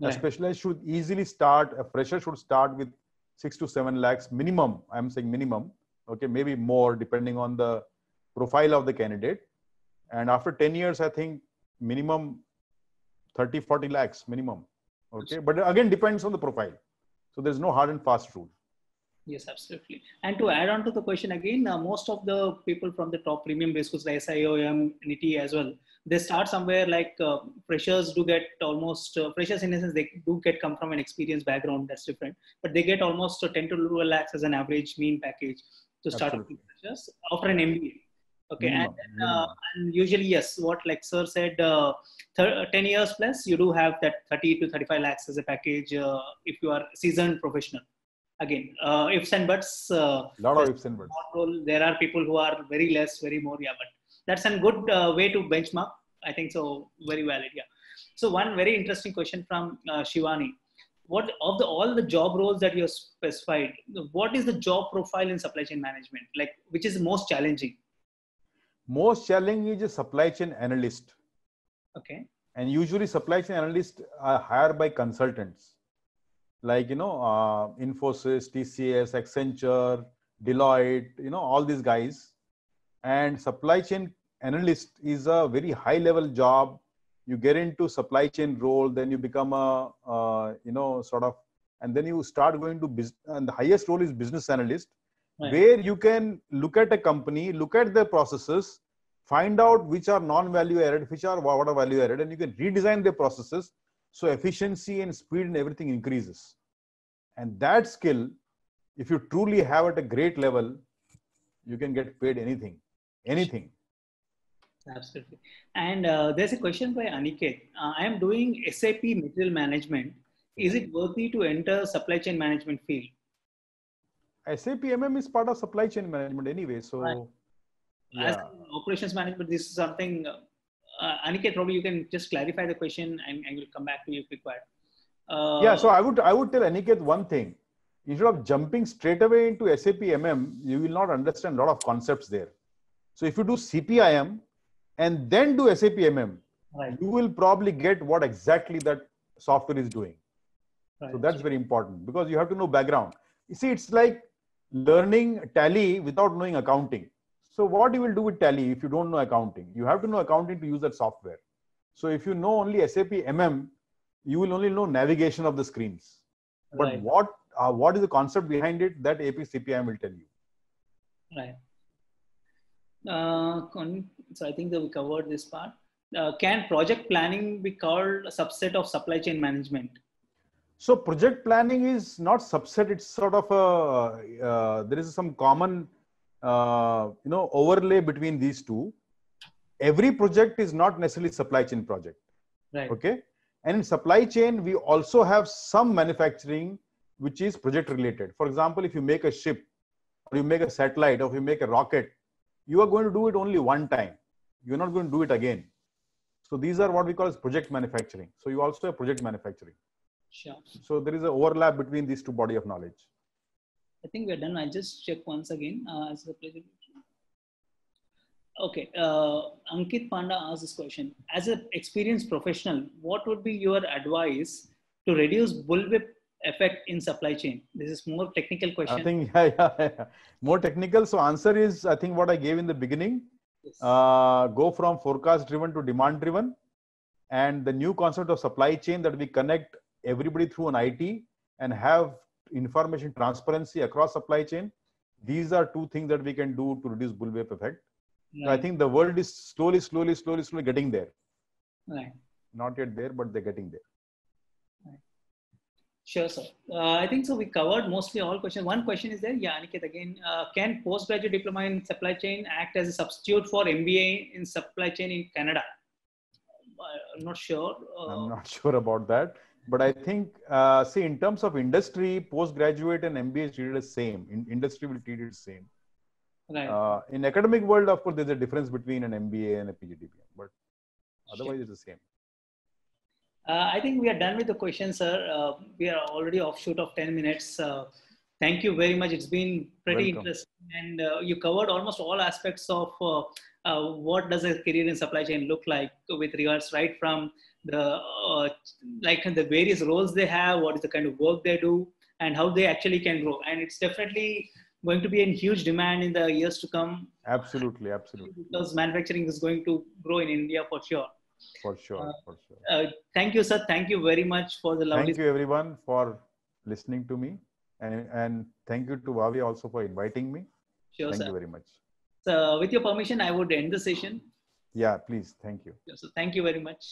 Speaker 2: right? A specialist should easily start, a fresher should start with six to seven lakhs minimum. I'm saying minimum, okay, maybe more depending on the profile of the candidate. And after 10 years, I think minimum 30, 40 lakhs minimum. Okay, but again, depends on the profile. So there's no hard and fast rule.
Speaker 1: Yes, absolutely. And to add on to the question again, uh, most of the people from the top premium base schools like SIOM, NITIE as well, they start somewhere like uh, freshers do get almost, uh, freshers in essence, they do get come from an experience background that's different, but they get almost 10 to 12 lakhs as an average mean package to start freshers after an MBA. Okay, minimum, and, then, uh, and usually yes, what like Sir said, uh, 10 years plus, you do have that 30 to 35 lakhs as a package uh, if you are seasoned professional again uh, ifs and buts uh,
Speaker 2: lot of ifs and buts.
Speaker 1: there are people who are very less very more yeah but that's a good uh, way to benchmark i think so very valid yeah. So one very interesting question from uh, shivani. What of the all the job roles that you have specified what is the job profile in supply chain management like which is most challenging?
Speaker 2: Most challenging is a supply chain analyst.
Speaker 1: Okay.
Speaker 2: And usually supply chain analysts are hired by consultants like you know uh, infosys tcs accenture deloitte you know all these guys. And supply chain analyst is a very high level job. You get into supply chain role then you become a uh, you know sort of and then you start going to business and the highest role is business analyst. Right. where you can look at a company look at their processes find out which are non value added which are what are value added and you can redesign their processes so efficiency and speed and everything increases. And that skill, if you truly have at a great level, you can get paid anything, anything.
Speaker 1: Absolutely. And uh, there's a question by Aniket. Uh, I am doing SAP material management. Is it worthy to enter supply chain management field?
Speaker 2: SAP MM is part of supply chain management anyway. So, right.
Speaker 1: yeah. As operations management, this is something uh, Aniket, probably you can just clarify the question and, and we'll come back to you if required.
Speaker 2: Uh, yeah, so I would I would tell Aniket one thing. Instead of jumping straight away into SAP MM, you will not understand a lot of concepts there. So if you do CPIM and then do SAP MM, right. you will probably get what exactly that software is doing. Right. So that's very important because you have to know background. You see, it's like learning tally without knowing accounting. So what you will do with Tally if you don't know accounting? You have to know accounting to use that software. So if you know only SAP MM, you will only know navigation of the screens. But
Speaker 1: Right.
Speaker 2: what uh, what is the concept behind it? That AP CPIM will tell you.
Speaker 1: Right. Uh, so I think that we covered this part. Uh, can project planning be called a subset of supply chain management?
Speaker 2: So project planning is not subset. It's sort of a uh, there is some common uh, you know overlay between these two. Every project is not necessarily supply chain project.
Speaker 1: Right.
Speaker 2: Okay, and in supply chain we also have some manufacturing which is project related. For example, if you make a ship, or you make a satellite, or if you make a rocket, you are going to do it only one time. You're not going to do it again. So these are what we call as project manufacturing. So you also have project manufacturing.
Speaker 1: Sure.
Speaker 2: So there is an overlap between these two body of knowledge.
Speaker 1: I think we're done. I'll just check once again. Uh, as a pleasure. Okay. Uh, Ankit Panda asked this question. As an experienced professional, what would be your advice to reduce bullwhip effect in supply chain? This is more technical question.
Speaker 2: I think [LAUGHS] yeah, yeah, yeah. more technical. So answer is I think what I gave in the beginning.
Speaker 1: Yes.
Speaker 2: Uh, go from forecast driven to demand driven, and the new concept of supply chain that we connect everybody through an IT and have information transparency across supply chain. These are two things that we can do to reduce bullwhip effect. So I think the world is slowly, slowly, slowly, slowly getting there.
Speaker 1: right.
Speaker 2: Not yet there, but they're getting there.
Speaker 1: Sure, sir. Uh, I think so. We covered mostly all questions. One question is there. Yeah, Aniket again. Uh, can postgraduate diploma in supply chain act as a substitute for MBA in supply chain in Canada? Uh, I'm not sure. Uh,
Speaker 2: I'm not [LAUGHS] sure about that. But I think, uh, see, in terms of industry, postgraduate and MBA is treated as same. In industry will treat it same.
Speaker 1: right.
Speaker 2: Uh, in academic world, of course, there's a difference between an MBA and a PGDPM, but otherwise it's the same.
Speaker 1: Uh, I think we are done with the questions, sir. Uh, we are already offshoot of 10 minutes. Uh, thank you very much. It's been pretty
Speaker 2: Welcome.
Speaker 1: interesting. And uh, you covered almost all aspects of uh, uh, what does a career in supply chain look like with regards right from the, uh, like the various roles they have, what is the kind of work they do, and how they actually can grow. And it's definitely going to be in huge demand in the years to come
Speaker 2: Absolutely, absolutely.
Speaker 1: because manufacturing is going to grow in India for sure.
Speaker 2: For sure,
Speaker 1: Uh,
Speaker 2: for sure.
Speaker 1: Uh, thank you, sir. Thank you very much for the lovely
Speaker 2: Thank you everyone for listening to me. And, and thank you to Vaave also for inviting me.
Speaker 1: Sure,
Speaker 2: Thank
Speaker 1: sir.
Speaker 2: you very much.
Speaker 1: So, with your permission, I would end the session.
Speaker 2: Yeah, please. Thank you.
Speaker 1: So, thank you very much.